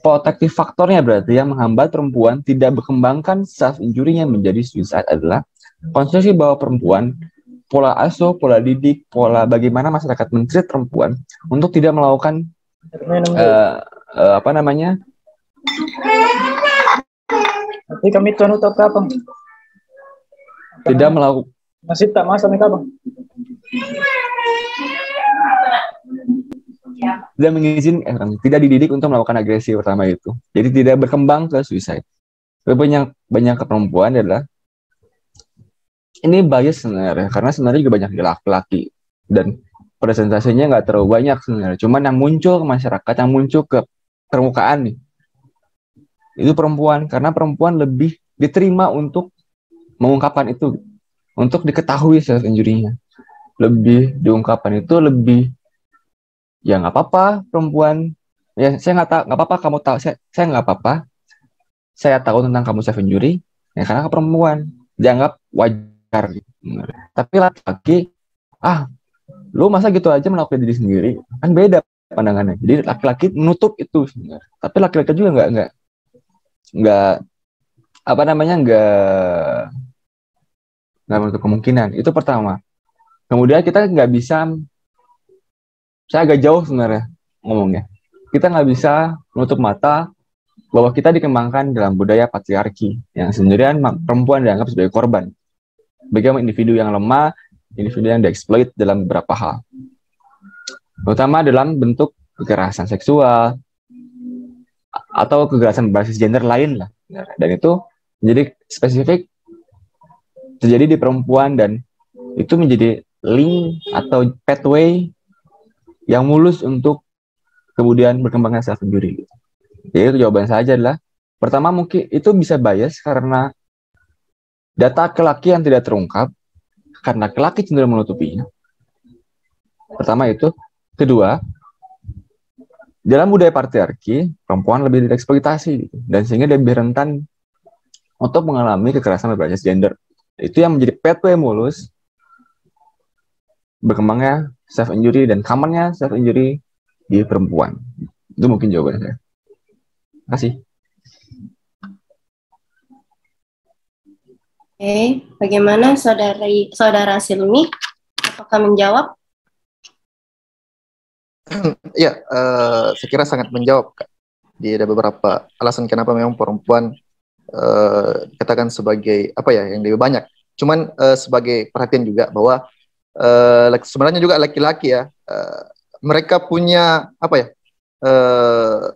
Protektif faktornya berarti yang menghambat perempuan tidak berkembangkan self injury menjadi suicide adalah konstruksi bahwa perempuan pola asuh, pola didik, pola bagaimana masyarakat mentreat perempuan untuk tidak melakukan uh, uh, apa namanya? Tapi kami tuan utap kapan? Tidak melakukan masih tak masa nih kapan? Tidak mengizinkan, eh, tidak dididik untuk melakukan agresi pertama itu. Jadi tidak berkembang ke suicide. Banyak banyak perempuan adalah ini bias sebenarnya karena sebenarnya juga banyak laki-laki dan presentasinya nggak terlalu banyak sebenarnya cuman yang muncul ke masyarakat yang muncul ke permukaan nih itu perempuan karena perempuan lebih diterima untuk mengungkapkan itu untuk diketahui self injury-nya lebih diungkapkan itu lebih ya nggak apa-apa perempuan ya saya nggak tahu nggak apa-apa kamu tahu saya saya nggak apa-apa saya tahu tentang kamu self injury ya karena perempuan dianggap wajar tapi laki-laki, ah, lu masa gitu aja melakukan diri sendiri? Kan beda pandangannya. Jadi laki-laki menutup itu sebenarnya. Tapi laki-laki juga nggak nggak nggak apa namanya nggak nggak menutup kemungkinan. Itu pertama. Kemudian kita nggak bisa, saya agak jauh sebenarnya ngomongnya. Kita nggak bisa menutup mata bahwa kita dikembangkan dalam budaya patriarki yang sendirian perempuan dianggap sebagai korban bagaimana individu yang lemah, individu yang dieksploit dalam beberapa hal. Terutama dalam bentuk kekerasan seksual atau kekerasan berbasis gender lain lah. Dan itu menjadi spesifik terjadi di perempuan dan itu menjadi link atau pathway yang mulus untuk kemudian berkembangnya self injury. Jadi itu jawaban saya adalah pertama mungkin itu bisa bias karena Data laki-laki yang tidak terungkap karena laki-laki cenderung menutupinya. Pertama itu. Kedua, dalam budaya patriarki, perempuan lebih dieksploitasi gitu. dan sehingga dia lebih rentan untuk mengalami kekerasan berbasis gender. Itu yang menjadi pathway mulus berkembangnya self injury dan kamarnya self injury di perempuan. Itu mungkin jawabannya saya. Terima kasih. Oke, bagaimana saudari saudara Silmi? Apakah menjawab? ya, uh, saya kira sangat menjawab. Kak. Di ada beberapa alasan kenapa memang perempuan uh, katakan sebagai apa ya yang lebih banyak. Cuman uh, sebagai perhatian juga bahwa uh, sebenarnya juga laki-laki ya uh, mereka punya apa ya uh,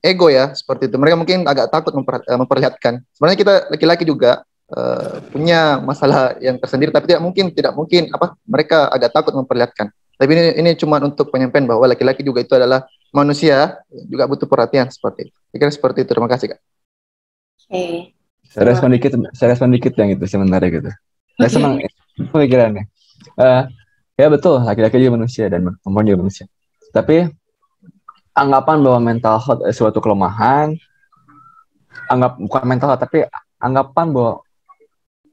ego ya seperti itu. Mereka mungkin agak takut memper, memperlihatkan. Sebenarnya kita laki-laki juga uh, punya masalah yang tersendiri, tapi tidak mungkin tidak mungkin apa mereka agak takut memperlihatkan. Tapi ini ini cuma untuk penyampaian bahwa laki-laki juga itu adalah manusia juga butuh perhatian seperti itu. Saya kira seperti itu. Terima kasih kak. Oke. Okay. Saya respon dikit, saya respon dikit yang itu sementara gitu. Saya okay. senang pemikirannya. Uh, ya betul, laki-laki juga manusia dan perempuan juga manusia. Tapi anggapan bahwa mental health adalah suatu kelemahan, anggap bukan mental health tapi anggapan bahwa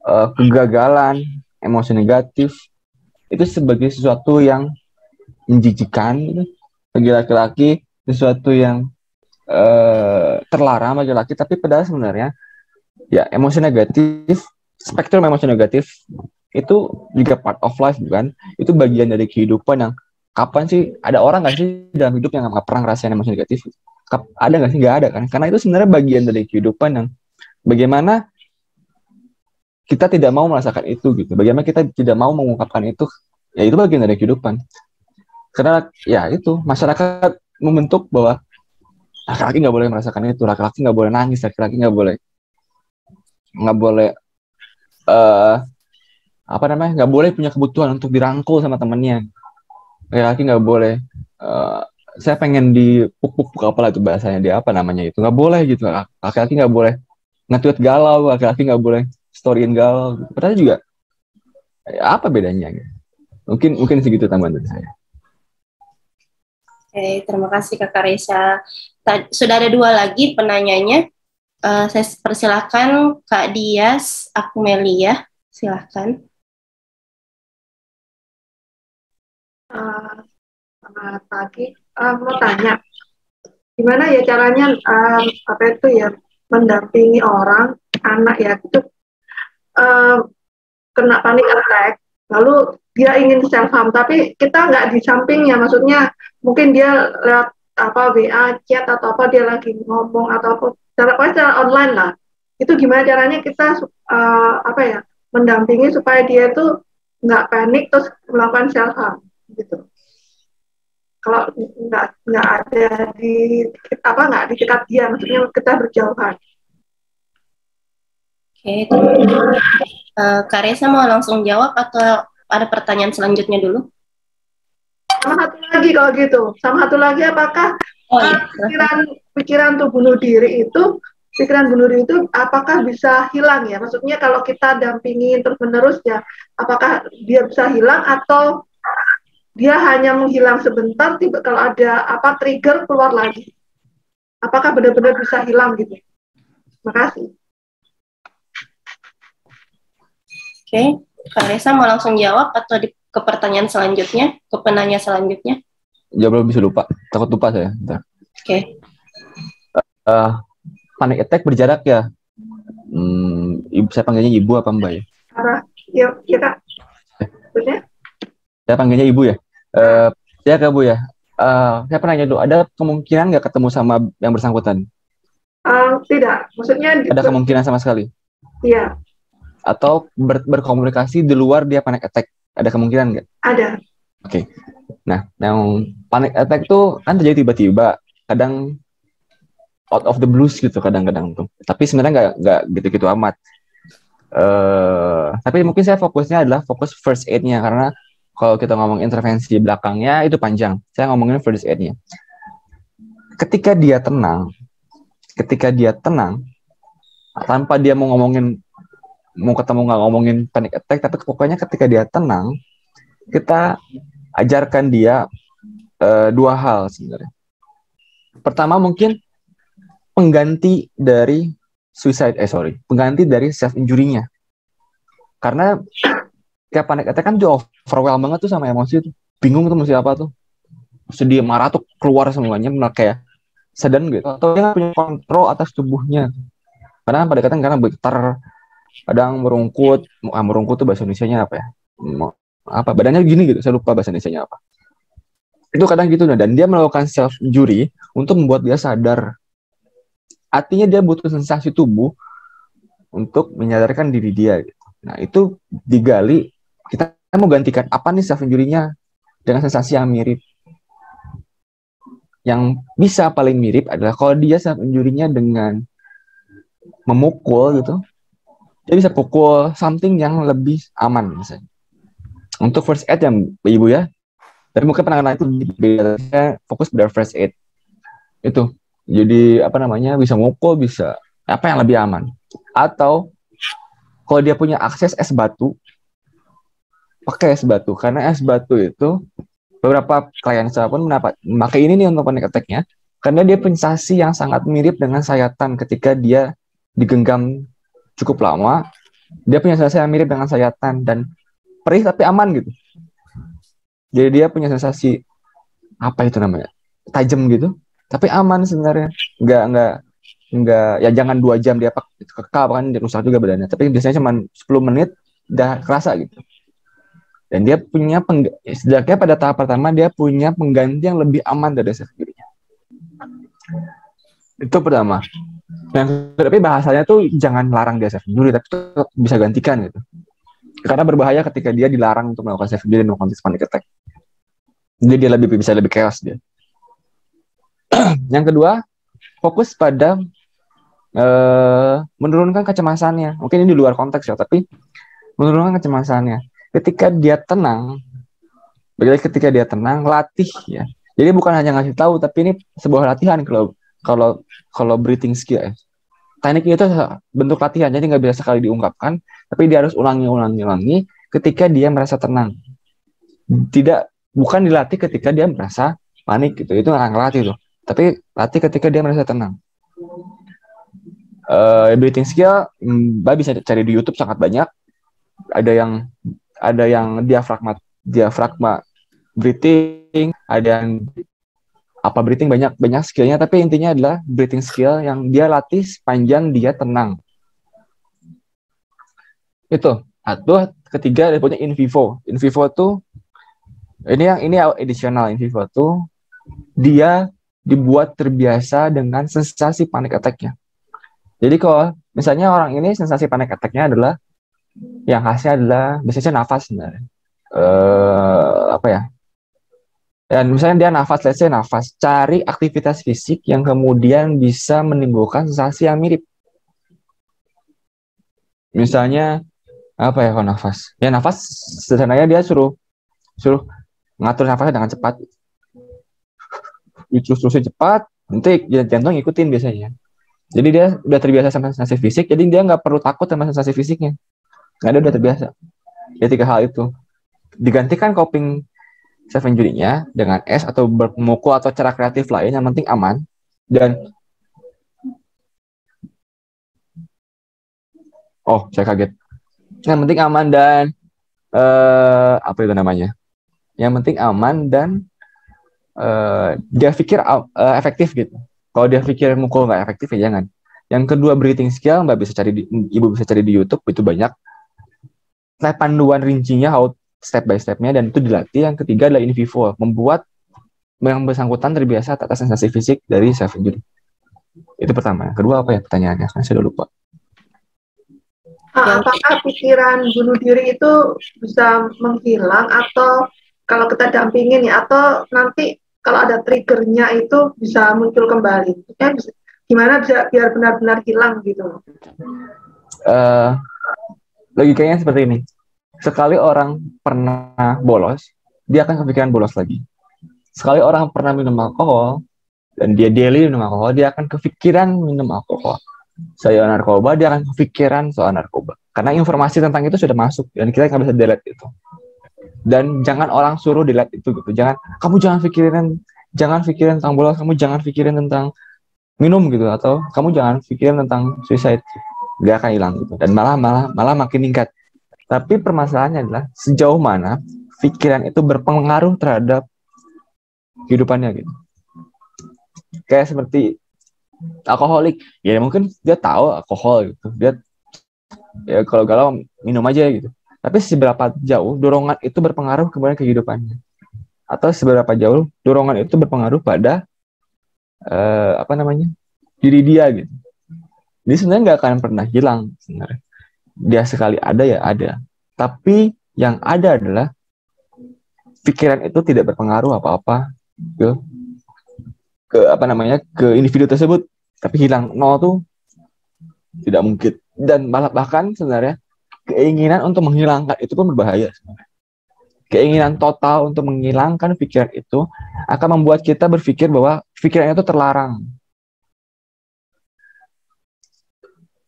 uh, kegagalan, emosi negatif itu sebagai sesuatu yang menjijikan gitu. Bagi laki-laki, sesuatu yang uh, terlarang bagi laki, tapi padahal sebenarnya ya emosi negatif, spektrum emosi negatif itu juga part of life bukan? Itu bagian dari kehidupan yang kapan sih ada orang nggak sih dalam hidup yang nggak pernah ngerasain emosi negatif? Ada nggak sih? Nggak ada kan? Karena itu sebenarnya bagian dari kehidupan yang bagaimana kita tidak mau merasakan itu gitu. Bagaimana kita tidak mau mengungkapkan itu ya itu bagian dari kehidupan karena ya itu masyarakat membentuk bahwa laki-laki nggak boleh merasakan itu laki-laki nggak boleh nangis laki-laki nggak boleh nggak boleh uh, apa namanya nggak boleh punya kebutuhan untuk dirangkul sama temennya. Laki-laki nggak boleh uh, saya pengen dipuk-puk apa itu bahasanya dia apa namanya itu nggak boleh gitu. Laki-laki nggak boleh nge galau laki-laki nggak boleh storyin galau. Padahal juga ya, apa bedanya gitu. mungkin mungkin segitu tambahan dari saya Oke, terima kasih Kakak Reza. Sudah ada dua lagi penanyanya. Uh, saya persilakan Kak Dias Akmelia. Silahkan. uh, selamat pagi. Uh, mau tanya, gimana ya caranya uh, apa itu ya mendampingi orang anak ya itu uh, kena panic attack, lalu dia ingin self harm, tapi kita nggak di sampingnya, maksudnya mungkin dia lewat apa WA, chat atau apa dia lagi ngomong atau apa, cara secara online lah. Itu gimana caranya kita uh, apa ya mendampingi supaya dia itu nggak panik terus melakukan self harm gitu. Kalau nggak nggak ada di apa nggak di dekat dia, maksudnya kita berjauhan. Oke, uh, Karesa mau langsung jawab atau ada pertanyaan selanjutnya dulu? Sama satu lagi kalau gitu, sama satu lagi apakah oh, iya. pikiran pikiran tuh bunuh diri itu pikiran bunuh diri itu apakah bisa hilang ya? Maksudnya kalau kita dampingi terus menerus ya, apakah dia bisa hilang atau dia hanya menghilang sebentar, tiba kalau ada apa trigger keluar lagi? Apakah benar-benar bisa hilang gitu? Makasih. Oke, Kak Resa mau langsung jawab atau di, ke pertanyaan selanjutnya, ke penanya selanjutnya? Jawab belum bisa lupa, takut lupa saya. Oke. Okay. Uh, eh, panic attack berjarak ya. Hmm, ibu, saya panggilnya ibu apa mbak ya? Apa? Ya, ya kak. Maksudnya? Saya panggilnya ibu ya. Uh, ya kak bu ya. Uh, saya pernah nanya dulu, ada kemungkinan nggak ketemu sama yang bersangkutan? Uh, tidak, maksudnya ada kemungkinan sama sekali. Iya atau ber berkomunikasi di luar dia panic attack? Ada kemungkinan nggak? Ada. Oke. Okay. Nah, yang panic attack tuh kan terjadi tiba-tiba, kadang out of the blues gitu kadang-kadang tuh. Tapi sebenarnya nggak nggak gitu-gitu amat. Uh, tapi mungkin saya fokusnya adalah fokus first aid-nya karena kalau kita ngomong intervensi di belakangnya itu panjang. Saya ngomongin first aid-nya. Ketika dia tenang, ketika dia tenang, tanpa dia mau ngomongin mau ketemu nggak ngomongin panic attack tapi pokoknya ketika dia tenang kita ajarkan dia uh, dua hal sebenarnya. Pertama mungkin pengganti dari suicide eh sorry pengganti dari self injury-nya. Karena kayak panic attack kan dia overwhelm banget tuh sama emosi tuh. Bingung tuh mesti apa tuh. Sedih marah tuh keluar semuanya kayak sedang gitu. Atau dia punya kontrol atas tubuhnya. Karena pada kadang karena bergetar kadang merungkut ah, merungkut tuh bahasa Indonesia-nya apa ya? Apa? Badannya gini gitu saya lupa bahasa Indonesia-nya apa. Itu kadang gitu nah dan dia melakukan self injury untuk membuat dia sadar. Artinya dia butuh sensasi tubuh untuk menyadarkan diri dia gitu. nah itu digali kita mau gantikan apa nih self injury-nya dengan sensasi yang mirip. Yang bisa paling mirip adalah kalau dia self injury-nya dengan memukul gitu dia bisa pukul something yang lebih aman misalnya. Untuk first aid yang ibu ya, tapi mungkin penanganan itu beda fokus pada first aid itu. Jadi apa namanya bisa mukul bisa apa yang lebih aman. Atau kalau dia punya akses es batu, pakai es batu karena es batu itu beberapa klien saya pun mendapat memakai ini nih untuk panic attack-nya karena dia sensasi yang sangat mirip dengan sayatan ketika dia digenggam cukup lama dia punya sensasi yang mirip dengan sayatan dan perih tapi aman gitu. Jadi dia punya sensasi apa itu namanya tajam gitu tapi aman sebenarnya. Nggak nggak nggak ya jangan dua jam dia kekal kan rusak juga badannya. Tapi biasanya cuma 10 menit udah kerasa gitu. Dan dia punya setidaknya pada tahap pertama dia punya pengganti yang lebih aman dari self itu pertama yang tapi bahasanya tuh jangan larang dia self injury tapi bisa gantikan gitu. Karena berbahaya ketika dia dilarang untuk melakukan self injury dan melakukan panic attack jadi dia lebih bisa lebih chaos dia. Yang kedua fokus pada uh, menurunkan kecemasannya. Mungkin ini di luar konteks ya tapi menurunkan kecemasannya. Ketika dia tenang ketika dia tenang latih ya. Jadi bukan hanya ngasih tahu tapi ini sebuah latihan kalau kalau kalau breathing skill eh, teknik itu bentuk latihan. Jadi nggak bisa sekali diungkapkan tapi dia harus ulangi ulangi ulangi ketika dia merasa tenang. Tidak bukan dilatih ketika dia merasa panik gitu. Itu nggak ngelatih tuh. Tapi latih ketika dia merasa tenang. Uh, breathing skill mbak bisa cari di YouTube sangat banyak. Ada yang ada yang diafragma diafragma breathing ada yang apa breathing banyak banyak skillnya tapi intinya adalah breathing skill yang dia latih sepanjang dia tenang itu Atau ketiga ada punya in vivo. In vivo tuh ini yang ini additional in vivo tuh dia dibuat terbiasa dengan sensasi panic attack-nya. Jadi kalau misalnya orang ini sensasi panic attack-nya adalah yang khasnya adalah biasanya nafas sebenarnya. Uh, apa ya? Dan misalnya dia nafas, let's say nafas, cari aktivitas fisik yang kemudian bisa menimbulkan sensasi yang mirip. Misalnya apa ya kalau nafas? Ya nafas sederhananya dia suruh suruh ngatur nafasnya dengan cepat. Terus terusnya cepat, nanti jantung ikutin biasanya. Jadi dia udah terbiasa sama sensasi fisik, jadi dia nggak perlu takut sama sensasi fisiknya. Nggak ada udah terbiasa. Ya tiga hal itu. Digantikan coping seven jurinya dengan S atau berpemukul atau cara kreatif lain yang penting aman dan oh saya kaget. Yang penting aman dan uh, apa itu namanya? Yang penting aman dan uh, dia pikir uh, efektif gitu. Kalau dia pikir mukul nggak efektif ya jangan. Yang kedua breathing skill mbak bisa cari di, ibu bisa cari di YouTube itu banyak. Panduan rincinya how step by stepnya dan itu dilatih. Yang ketiga adalah in vivo, membuat yang bersangkutan terbiasa atas sensasi fisik dari self injury. Itu pertama. Kedua apa ya pertanyaannya? Kan saya udah lupa. Ah, apakah pikiran bunuh diri itu bisa menghilang atau kalau kita dampingin ya atau nanti kalau ada triggernya itu bisa muncul kembali? Ya, bisa, gimana bisa biar benar-benar hilang gitu? Uh, logikanya seperti ini sekali orang pernah bolos, dia akan kepikiran bolos lagi. Sekali orang pernah minum alkohol, dan dia daily minum alkohol, dia akan kepikiran minum alkohol. Saya narkoba, dia akan kepikiran soal narkoba. Karena informasi tentang itu sudah masuk, dan kita nggak bisa delete itu. Dan jangan orang suruh delete itu gitu. Jangan, kamu jangan pikirin, jangan pikirin tentang bolos, kamu jangan pikirin tentang minum gitu, atau kamu jangan pikirin tentang suicide. Dia akan hilang gitu. Dan malah malah malah makin meningkat tapi permasalahannya adalah sejauh mana pikiran itu berpengaruh terhadap kehidupannya gitu. Kayak seperti alkoholik, ya mungkin dia tahu alkohol gitu. Dia ya kalau galau minum aja gitu. Tapi seberapa jauh dorongan itu berpengaruh kepada kehidupannya? Atau seberapa jauh dorongan itu berpengaruh pada uh, apa namanya diri dia gitu? Jadi sebenarnya nggak akan pernah hilang sebenarnya dia sekali ada ya ada. Tapi yang ada adalah pikiran itu tidak berpengaruh apa-apa ke ke apa namanya ke individu tersebut. Tapi hilang nol tuh tidak mungkin. Dan malah bahkan sebenarnya keinginan untuk menghilangkan itu pun berbahaya keinginan total untuk menghilangkan pikiran itu akan membuat kita berpikir bahwa pikiran itu terlarang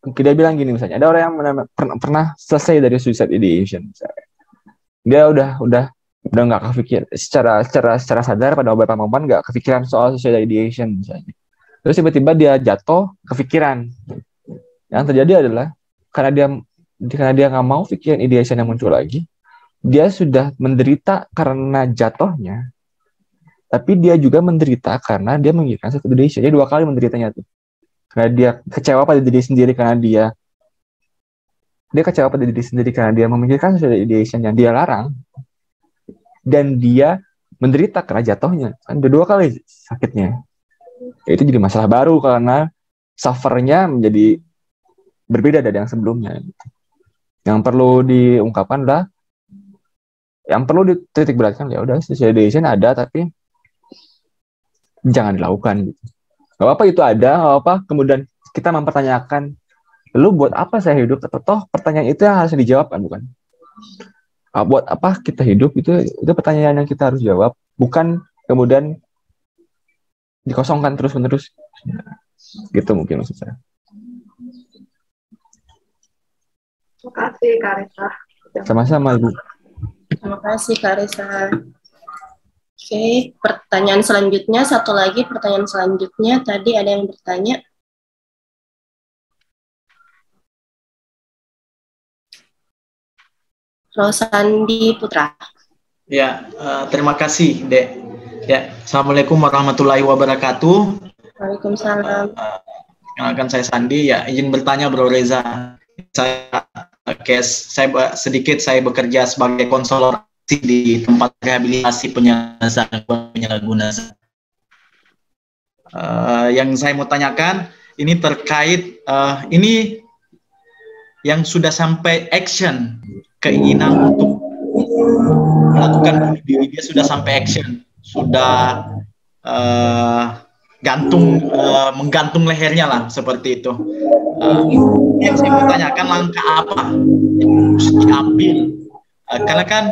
dia bilang gini misalnya ada orang yang pernah, pernah selesai dari suicide ideation. Misalnya. dia udah udah udah nggak kepikir secara secara secara sadar pada beberapa momen nggak kepikiran soal suicide ideation misalnya. Terus tiba-tiba dia jatuh kepikiran yang terjadi adalah karena dia karena dia nggak mau pikiran ideation yang muncul lagi dia sudah menderita karena jatuhnya tapi dia juga menderita karena dia memikirkan satu ideation. Jadi dua kali menderitanya tuh karena dia kecewa pada diri sendiri karena dia. Dia kecewa pada diri sendiri karena dia memikirkan sesuatu ideation yang dia larang. Dan dia menderita karena jatuhnya. Kan dua kali sakitnya. Ya, itu jadi masalah baru karena suffernya menjadi berbeda dari yang sebelumnya. Yang perlu diungkapkan adalah yang perlu dititik beratkan ya udah ideation ada tapi jangan dilakukan gitu Gak apa-apa itu ada, gak apa kemudian kita mempertanyakan, lu buat apa saya hidup? Atau toh pertanyaan itu yang harus dijawab kan, bukan? Ah, buat apa kita hidup itu itu pertanyaan yang kita harus jawab, bukan kemudian dikosongkan terus menerus. Gitu mungkin maksud saya. Terima kasih Karisa. Sama-sama Ibu. Terima kasih Karisa. Oke, pertanyaan selanjutnya, satu lagi pertanyaan selanjutnya. Tadi ada yang bertanya. Rosandi Putra. Ya, uh, terima kasih, Dek. Ya, Assalamualaikum warahmatullahi wabarakatuh. Waalaikumsalam. Uh, uh, saya Sandi. Ya, izin bertanya, Bro Reza. Saya case saya sedikit saya bekerja sebagai konselor di tempat rehabilitasi penyelesaian penyalahgunaan. Uh, yang saya mau tanyakan ini terkait uh, ini yang sudah sampai action keinginan untuk melakukan bunuh diri dia sudah sampai action sudah uh, gantung uh, menggantung lehernya lah seperti itu uh, yang saya mau tanyakan langkah apa yang harus diambil uh, karena kan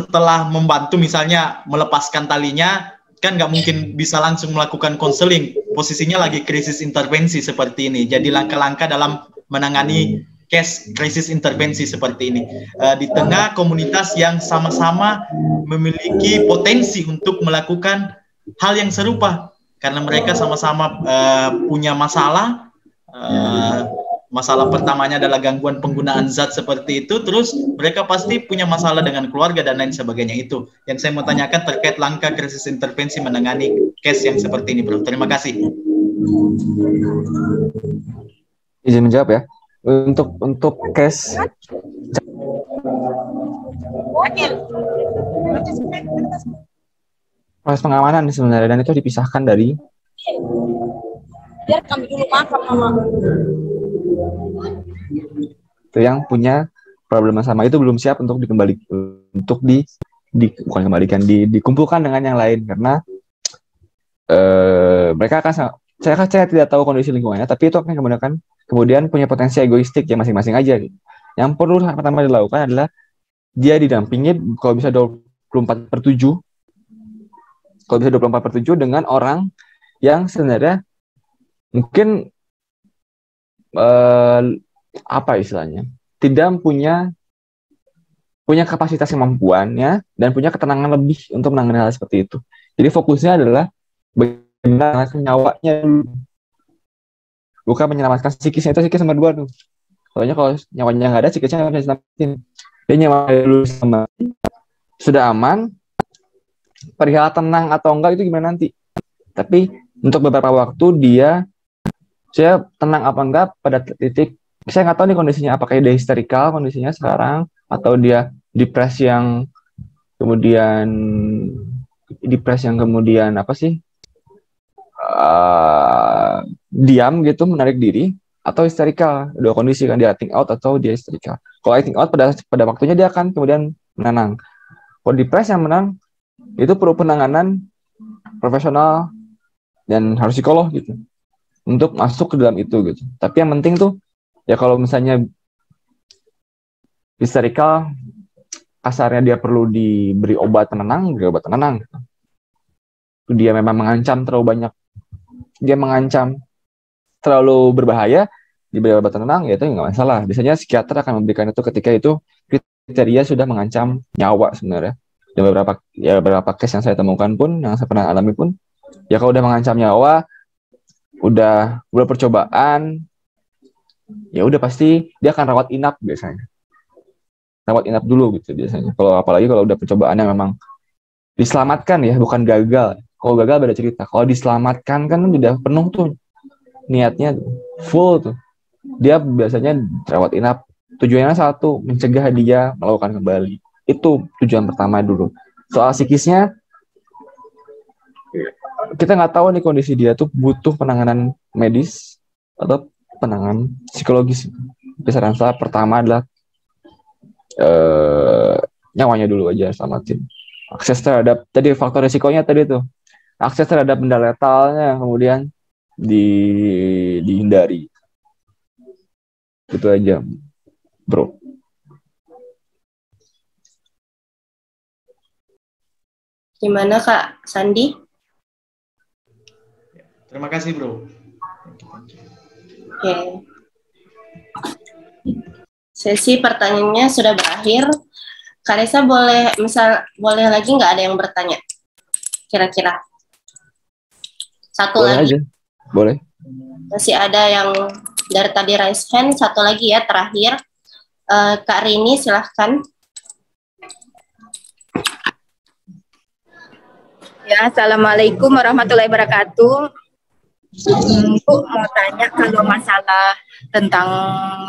setelah membantu misalnya melepaskan talinya kan nggak mungkin bisa langsung melakukan konseling posisinya lagi krisis intervensi seperti ini. Jadi langkah-langkah dalam menangani case krisis intervensi seperti ini. Uh, di tengah komunitas yang sama-sama memiliki potensi untuk melakukan hal yang serupa. Karena mereka sama-sama uh, punya masalah uh, masalah pertamanya adalah gangguan penggunaan zat seperti itu, terus mereka pasti punya masalah dengan keluarga dan lain sebagainya itu. Yang saya mau tanyakan terkait langkah krisis intervensi menangani case yang seperti ini, bro. Terima kasih. Izin menjawab ya. Untuk untuk case proses pengamanan sebenarnya dan itu dipisahkan dari biar kami dulu makan mama itu yang punya problem sama. Itu belum siap untuk dikembali untuk di, di bukan kembalikan di, dikumpulkan dengan yang lain. Karena eh, mereka akan saya saya tidak tahu kondisi lingkungannya tapi itu akan kemudian kemudian punya potensi egoistik yang masing-masing aja yang perlu pertama dilakukan adalah dia didampingi kalau bisa 24 per 7 kalau bisa 24 per 7 dengan orang yang sebenarnya mungkin eh, apa istilahnya tidak punya punya kapasitas kemampuannya dan punya ketenangan lebih untuk menangani hal seperti itu. Jadi fokusnya adalah bagaimana nyawanya. Bukan menyelamatkan psikisnya itu psikis nomor dua tuh. Soalnya kalau nyawanya nggak ada, psikisnya nggak bisa diselamatin. Dia nyawanya dulu sama sudah aman, perihal tenang atau enggak itu gimana nanti. Tapi untuk beberapa waktu dia saya tenang apa enggak pada titik saya nggak tahu nih kondisinya apakah dia histerikal kondisinya sekarang atau dia depresi yang kemudian depresi yang kemudian apa sih uh, diam gitu menarik diri atau histerikal? Dua kondisi kan dia acting out atau dia histerikal. Kalau acting out pada pada waktunya dia akan kemudian menenang kalau depresi yang menang itu perlu penanganan profesional dan harus psikolog gitu untuk masuk ke dalam itu gitu. Tapi yang penting tuh ya kalau misalnya histerikal kasarnya dia perlu diberi obat penenang beri obat penenang. Dia memang mengancam terlalu banyak. Dia mengancam terlalu berbahaya diberi obat penenang ya itu nggak masalah. Biasanya psikiater akan memberikan itu ketika itu kriteria sudah mengancam nyawa sebenarnya. Dan beberapa ya beberapa case yang saya temukan pun yang saya pernah alami pun ya kalau udah mengancam nyawa udah udah percobaan ya udah pasti dia akan rawat inap biasanya. Rawat inap dulu gitu biasanya. Kalau apalagi kalau udah percobaannya memang diselamatkan ya bukan gagal. Kalau gagal beda cerita. Kalau diselamatkan kan udah penuh tuh niatnya full tuh. Dia biasanya rawat inap. Tujuannya satu mencegah dia melakukan kembali. Itu tujuan pertama dulu. Soal psikisnya kita nggak tahu nih kondisi dia tuh butuh penanganan medis atau penanganan psikologis. Tapi saran saya pertama adalah eh, nyawanya dulu aja selamatin. Akses terhadap tadi faktor risikonya tadi tuh akses terhadap benda letalnya kemudian di dihindari. Itu aja, bro. Gimana Kak Sandi? Terima kasih, Bro. Oke. Sesi pertanyaannya sudah berakhir. Karisa boleh misal boleh lagi nggak ada yang bertanya? Kira-kira satu Boleh lagi. aja. Boleh. Masih ada yang dari tadi raise hand. Satu lagi ya terakhir. Eh, Kak Rini silahkan. Ya, assalamualaikum warahmatullahi wabarakatuh. Bu mau tanya kalau masalah tentang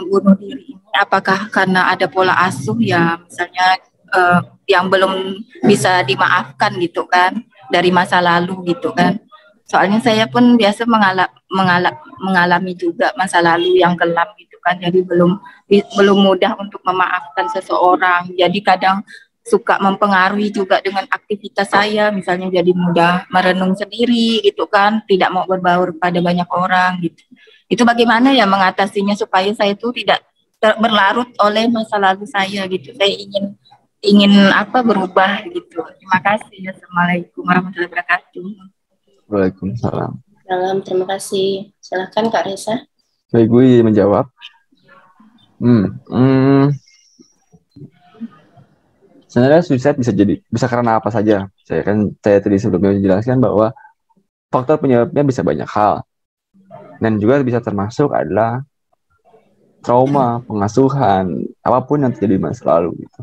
bunuh diri ini apakah karena ada pola asuh ya misalnya eh, yang belum bisa dimaafkan gitu kan dari masa lalu gitu kan. Soalnya saya pun biasa mengala, mengala, mengalami juga masa lalu yang kelam gitu kan. Jadi belum belum mudah untuk memaafkan seseorang. Jadi kadang suka mempengaruhi juga dengan aktivitas saya misalnya jadi mudah merenung sendiri gitu kan tidak mau berbaur pada banyak orang gitu. Itu bagaimana ya mengatasinya supaya saya itu tidak berlarut oleh masa lalu saya gitu. Saya ingin ingin apa berubah gitu. Terima kasih. Assalamualaikum warahmatullahi wabarakatuh. Waalaikumsalam. Salam, terima kasih. Silahkan Kak Risa. baik gue menjawab. Hmm, hmm, sebenarnya suicide bisa jadi bisa karena apa saja. Saya kan saya tadi sebelumnya menjelaskan bahwa faktor penyebabnya bisa banyak hal. Dan juga bisa termasuk adalah trauma pengasuhan apa pun yang terjadi di masa lalu gitu.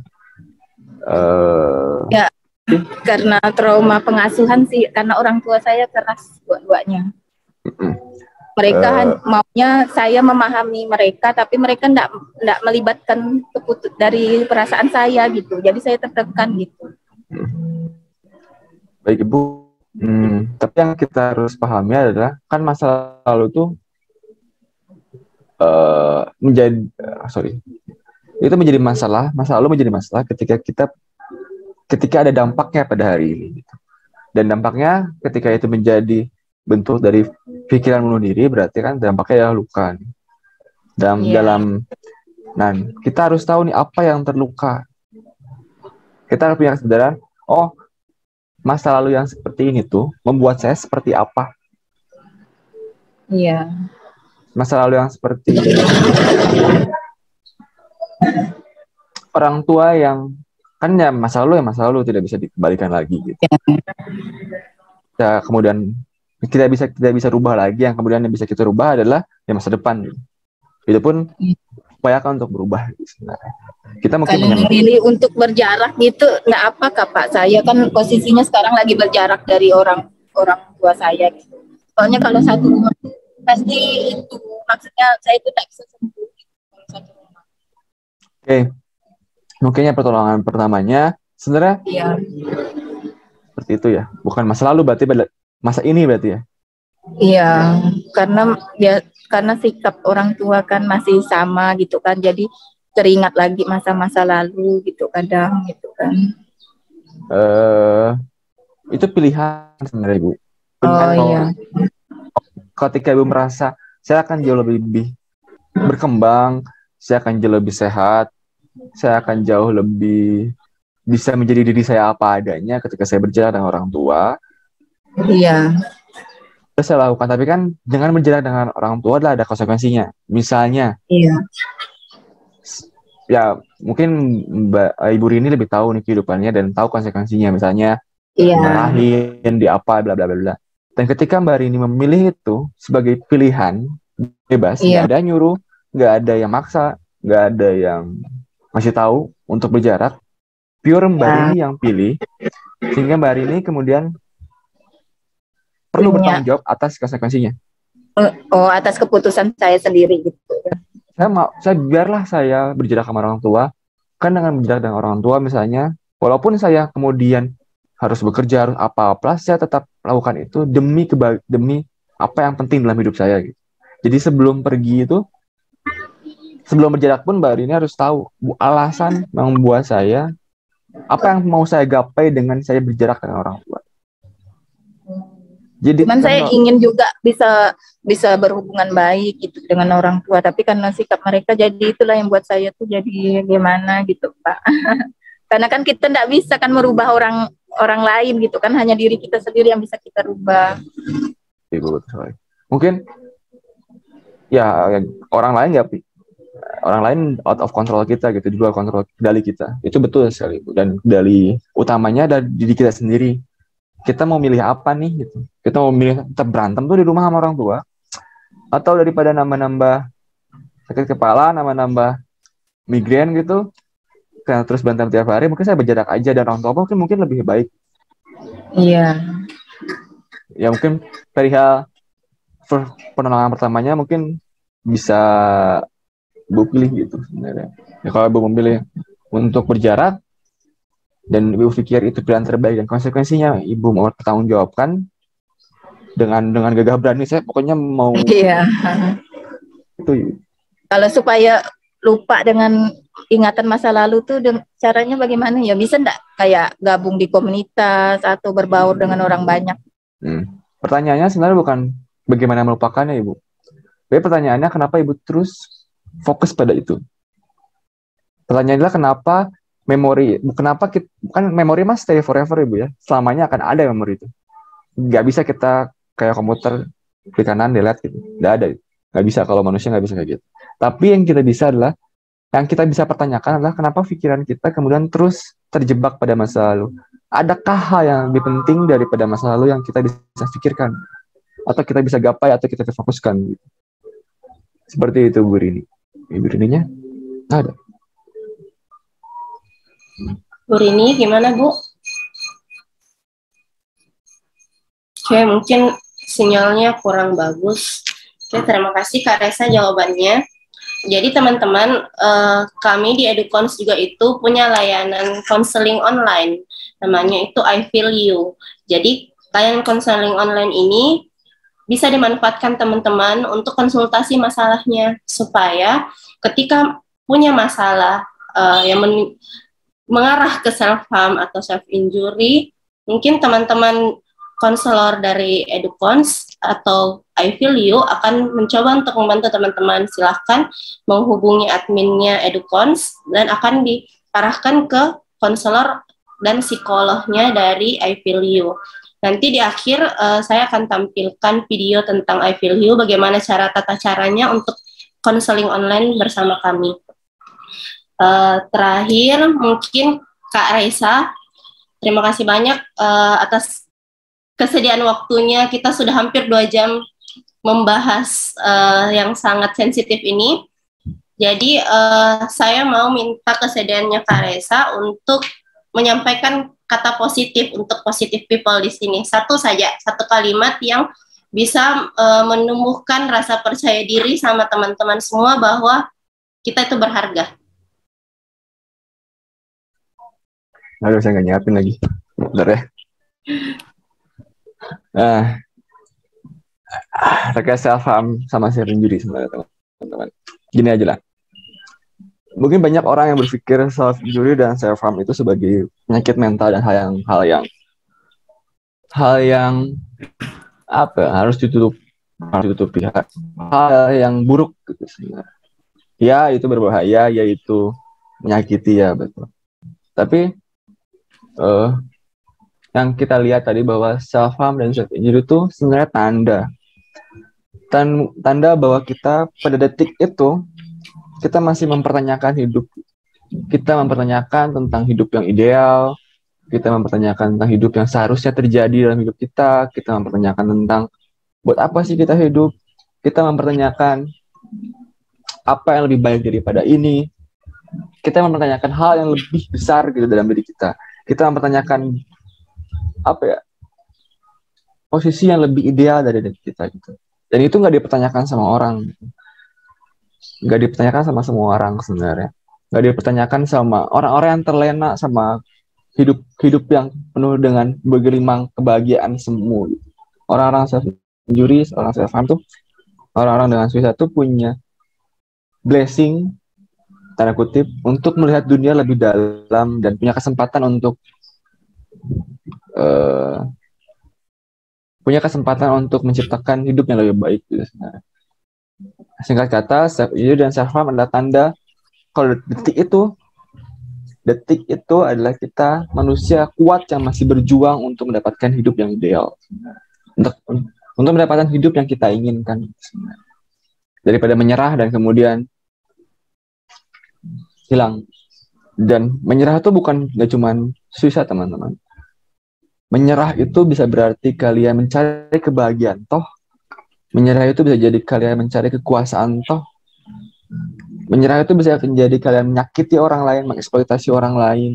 Uh, ya karena trauma pengasuhan sih karena orang tua saya keras dua-duanya mereka han- maunya saya memahami mereka tapi mereka tidak tidak melibatkan keputut dari perasaan saya gitu. Jadi saya tertekan gitu. Baik ibu. Hmm, tapi yang kita harus pahami adalah kan masa lalu itu eh menjadi eh, sorry. Itu menjadi masalah masa lalu menjadi masalah ketika kita ketika ada dampaknya pada hari ini gitu. dan dampaknya ketika itu menjadi bentuk dari pikiran bunuh diri berarti kan dampaknya ya luka nih. dalam Iya. dalam nah kita harus tahu nih apa yang terluka kita harus punya kesadaran oh masa lalu yang seperti ini tuh membuat saya seperti apa iya masa lalu yang seperti orang tua yang kan ya masa lalu ya masa lalu tidak bisa dikembalikan lagi gitu. Ya, kemudian kita bisa tidak bisa rubah lagi yang kemudian yang bisa kita rubah adalah ya masa depan. Gitu. Itu pun upayakan untuk berubah sebenarnya. Kita mungkin kalau memilih untuk berjarak gitu nggak apa kak pak saya kan posisinya sekarang lagi berjarak dari orang orang tua saya gitu soalnya kalau satu rumah pasti itu maksudnya saya itu tak bisa sembuh gitu, kalau satu rumah Oke. Mungkin yang pertolongan pertamanya sebenarnya iya seperti itu ya. Bukan masa lalu berarti masa ini berarti ya. iya karena ya karena sikap orang tua kan masih sama gitu kan jadi teringat lagi masa-masa lalu gitu kadang gitu kan eh itu pilihan sebenarnya ibu. oh Pilihan iya Ketika ibu merasa saya akan jauh lebih, lebih berkembang, saya akan jauh lebih sehat, saya akan jauh lebih bisa menjadi diri saya apa adanya ketika saya berjalan dengan orang tua. Iya Itu saya lakukan, tapi kan dengan berjalan dengan orang tua adalah ada konsekuensinya. Misalnya, iya ya mungkin Mbak Ibu Rini lebih tahu nih kehidupannya dan tahu konsekuensinya. Misalnya iya marahin di apa bla bla bla bla. Dan ketika Mbak Rini memilih itu sebagai pilihan bebas, Iya. ada nyuruh, nggak ada yang maksa, nggak ada yang masih tahu untuk berjarak. Pure Mbak Ya. Rini yang pilih, sehingga Mbak Rini kemudian perlu Punya. bertanggung jawab atas konsekuensinya. oh atas keputusan saya sendiri gitu Saya mau, saya biarlah saya berjarak sama orang tua, kan dengan berjarak dengan orang tua misalnya, walaupun saya kemudian harus bekerja harus apa-apa, saya tetap lakukan itu demi keba demi apa yang penting dalam hidup saya gitu. Jadi sebelum pergi itu sebelum berjarak pun Mbak Rini harus tahu alasan yang membuat saya apa yang mau saya gapai dengan saya berjarak dengan orang tua. Jadi Cuman saya ingin juga bisa bisa berhubungan baik gitu dengan orang tua, tapi karena sikap mereka jadi itulah yang buat saya tuh jadi gimana gitu Pak. karena kan kita tidak bisa kan merubah orang orang lain gitu kan, hanya diri kita sendiri yang bisa kita rubah. Ibu betul sekali. Mungkin ya orang lain ya orang lain out of control kita gitu, di luar kontrol kendali kita. Itu betul sekali dan kendali utamanya ada diri kita sendiri. Kita mau milih apa nih gitu. Kita mau milih tetap berantem tuh di rumah sama orang tua atau daripada nambah-nambah sakit kepala, nambah-nambah migrain gitu. Karena terus berantem tiap hari, mungkin saya berjarak aja dan orang tua mungkin mungkin lebih baik Iya. ya mungkin perihal per- penenangan pertamanya mungkin bisa ibu pilih gitu sebenarnya ya kalau ibu memilih untuk berjarak dan ibu pikir itu pilihan terbaik dan konsekuensinya ibu mau bertanggung jawabkan dengan dengan gagah berani saya pokoknya mau Iya. itu Kalau supaya lupa dengan ingatan masa lalu tuh caranya bagaimana ya? Bisa enggak kayak gabung di komunitas atau berbaur dengan orang banyak? Hmm. Pertanyaannya sebenarnya bukan bagaimana melupakannya, Ibu. Tapi pertanyaannya kenapa Ibu terus fokus pada itu? Pertanyaannya adalah kenapa memori, kenapa kita, kan memori mas stay forever Ibu ya. Selamanya akan ada memori itu. Nggak bisa kita kayak komputer klik kanan delete gitu. Nggak ada. Nggak bisa kalau manusia nggak bisa kayak gitu. Tapi yang kita bisa adalah yang kita bisa pertanyakan adalah kenapa pikiran kita kemudian terus terjebak pada masa lalu. Adakah hal yang lebih penting daripada masa lalu yang kita bisa pikirkan? Atau kita bisa gapai atau kita fokuskan? Gitu. Seperti itu Bu Rini. Ibu Rininya ada. Bu Rini gimana Bu? Oke, mungkin sinyalnya kurang bagus. Oke, terima kasih Kak Resa jawabannya. Jadi teman-teman, eh, kami di Edukons juga itu punya layanan konseling online. Namanya itu I Feel You. Jadi layanan konseling online ini bisa dimanfaatkan teman-teman untuk konsultasi masalahnya supaya ketika punya masalah eh, yang men- mengarah ke self harm atau self injury, mungkin teman-teman konselor dari Edukons atau I Feel You akan mencoba untuk membantu teman-teman. Silahkan menghubungi adminnya Edukons dan akan diarahkan ke konselor dan psikolognya dari I Feel You. Nanti di akhir eh, saya akan tampilkan video tentang I Feel You, bagaimana cara tata caranya untuk konseling online bersama kami. Eh, terakhir mungkin Kak Raisa, terima kasih banyak eh, atas kesediaan waktunya. Kita sudah hampir dua jam membahas eh, yang sangat sensitif ini. Jadi eh, saya mau minta kesediaannya Kak Reza untuk menyampaikan kata positif untuk positive people di sini. Satu saja, satu kalimat yang bisa eh, menumbuhkan rasa percaya diri sama teman-teman semua bahwa kita itu berharga. Aduh, saya nggak nyiapin lagi. Bentar ya. Nah, terkait self harm sama self injury sebenarnya teman-teman. Gini aja lah. Mungkin banyak orang yang berpikir self injury dan self harm itu sebagai penyakit mental dan hal yang hal yang hal yang apa harus ditutup harus ditutupi hal yang buruk gitu sebenarnya. Ya itu berbahaya, ya itu menyakiti ya betul. Tapi eh yang kita lihat tadi bahwa self harm dan self injury itu sebenarnya tanda. Tan- tanda bahwa kita pada detik itu kita masih mempertanyakan hidup. Kita mempertanyakan tentang hidup yang ideal kita mempertanyakan tentang hidup yang seharusnya terjadi dalam hidup kita kita mempertanyakan tentang buat apa sih kita hidup kita mempertanyakan apa yang lebih baik daripada ini kita mempertanyakan hal yang lebih besar gitu dalam diri kita kita mempertanyakan apa ya posisi yang lebih ideal dari diri kita gitu dan itu nggak dipertanyakan sama orang gitu. nggak dipertanyakan sama semua orang sebenarnya nggak dipertanyakan sama orang-orang yang terlena sama hidup hidup yang penuh dengan bergelimang kebahagiaan semu gitu. orang-orang self injury orang self tuh orang-orang dengan suicide tuh punya blessing tanda kutip untuk melihat dunia lebih dalam dan punya kesempatan untuk eh, punya kesempatan untuk menciptakan hidup yang lebih baik gitu sebenarnya. Singkat kata, self injury dan self harm adalah tanda kalau detik itu detik itu adalah kita manusia kuat yang masih berjuang untuk mendapatkan hidup yang ideal. Untuk untuk mendapatkan hidup yang kita inginkan sebenarnya. Daripada menyerah dan kemudian hilang. Dan menyerah itu bukan gak cuman susah teman-teman Menyerah itu bisa berarti kalian mencari kebahagiaan, toh. Menyerah itu bisa jadi kalian mencari kekuasaan, toh. Menyerah itu bisa menjadi kalian menyakiti orang lain, mengeksploitasi orang lain.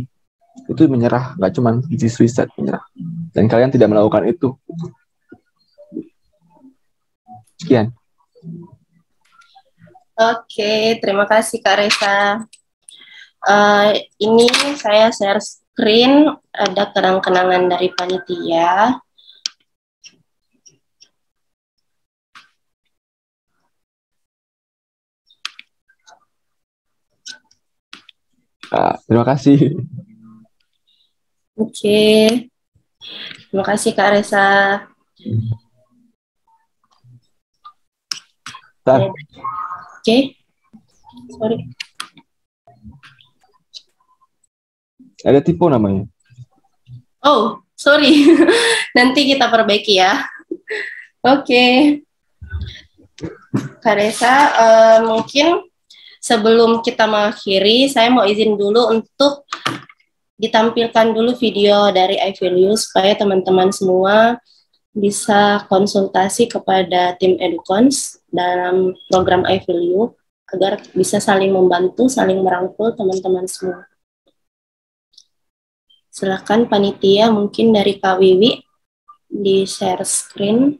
Itu menyerah, nggak cuma di suicide menyerah. Dan kalian tidak melakukan itu. Sekian. Oke, terima kasih Kak Reza. Uh, ini saya share screen, ada kenang-kenangan dari panitia. Ah, terima kasih. Oke, terima kasih Kak Reza. Oke, okay. sorry. Ada tipe namanya. Oh, sorry. Nanti kita perbaiki ya. Oke. Okay. Karesa, uh, mungkin sebelum kita mengakhiri, saya mau izin dulu untuk ditampilkan dulu video dari I supaya teman-teman semua bisa konsultasi kepada tim Edukons dalam program I agar bisa saling membantu, saling merangkul teman-teman semua. Silakan panitia mungkin dari Kak Wiwi di share screen.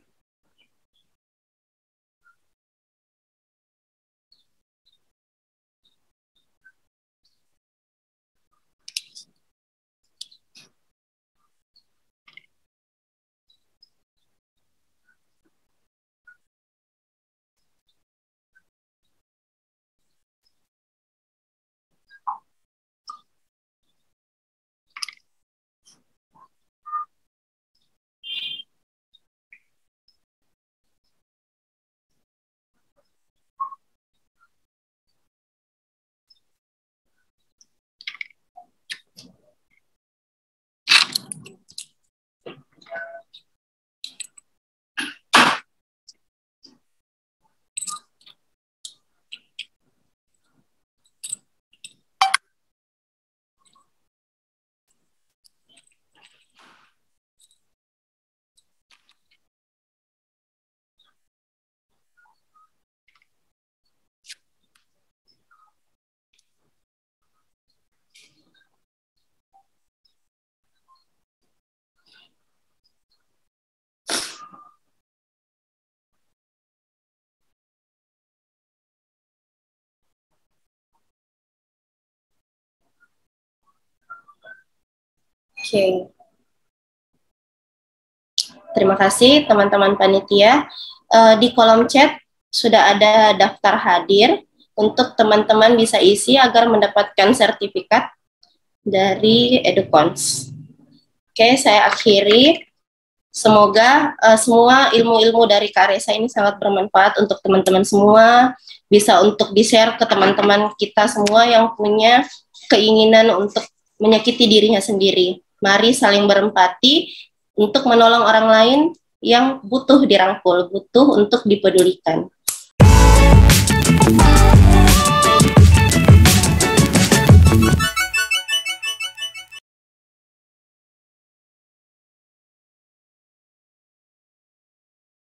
Okay. Terima kasih teman-teman panitia. Uh, di kolom chat sudah ada daftar hadir untuk teman-teman bisa isi agar mendapatkan sertifikat dari Edukons. Oke, saya akhiri. Semoga uh, semua ilmu-ilmu dari Karesa ini sangat bermanfaat untuk teman-teman semua, bisa untuk di-share ke teman-teman kita semua yang punya keinginan untuk menyakiti dirinya sendiri. Mari saling berempati untuk menolong orang lain yang butuh dirangkul, butuh untuk dipedulikan.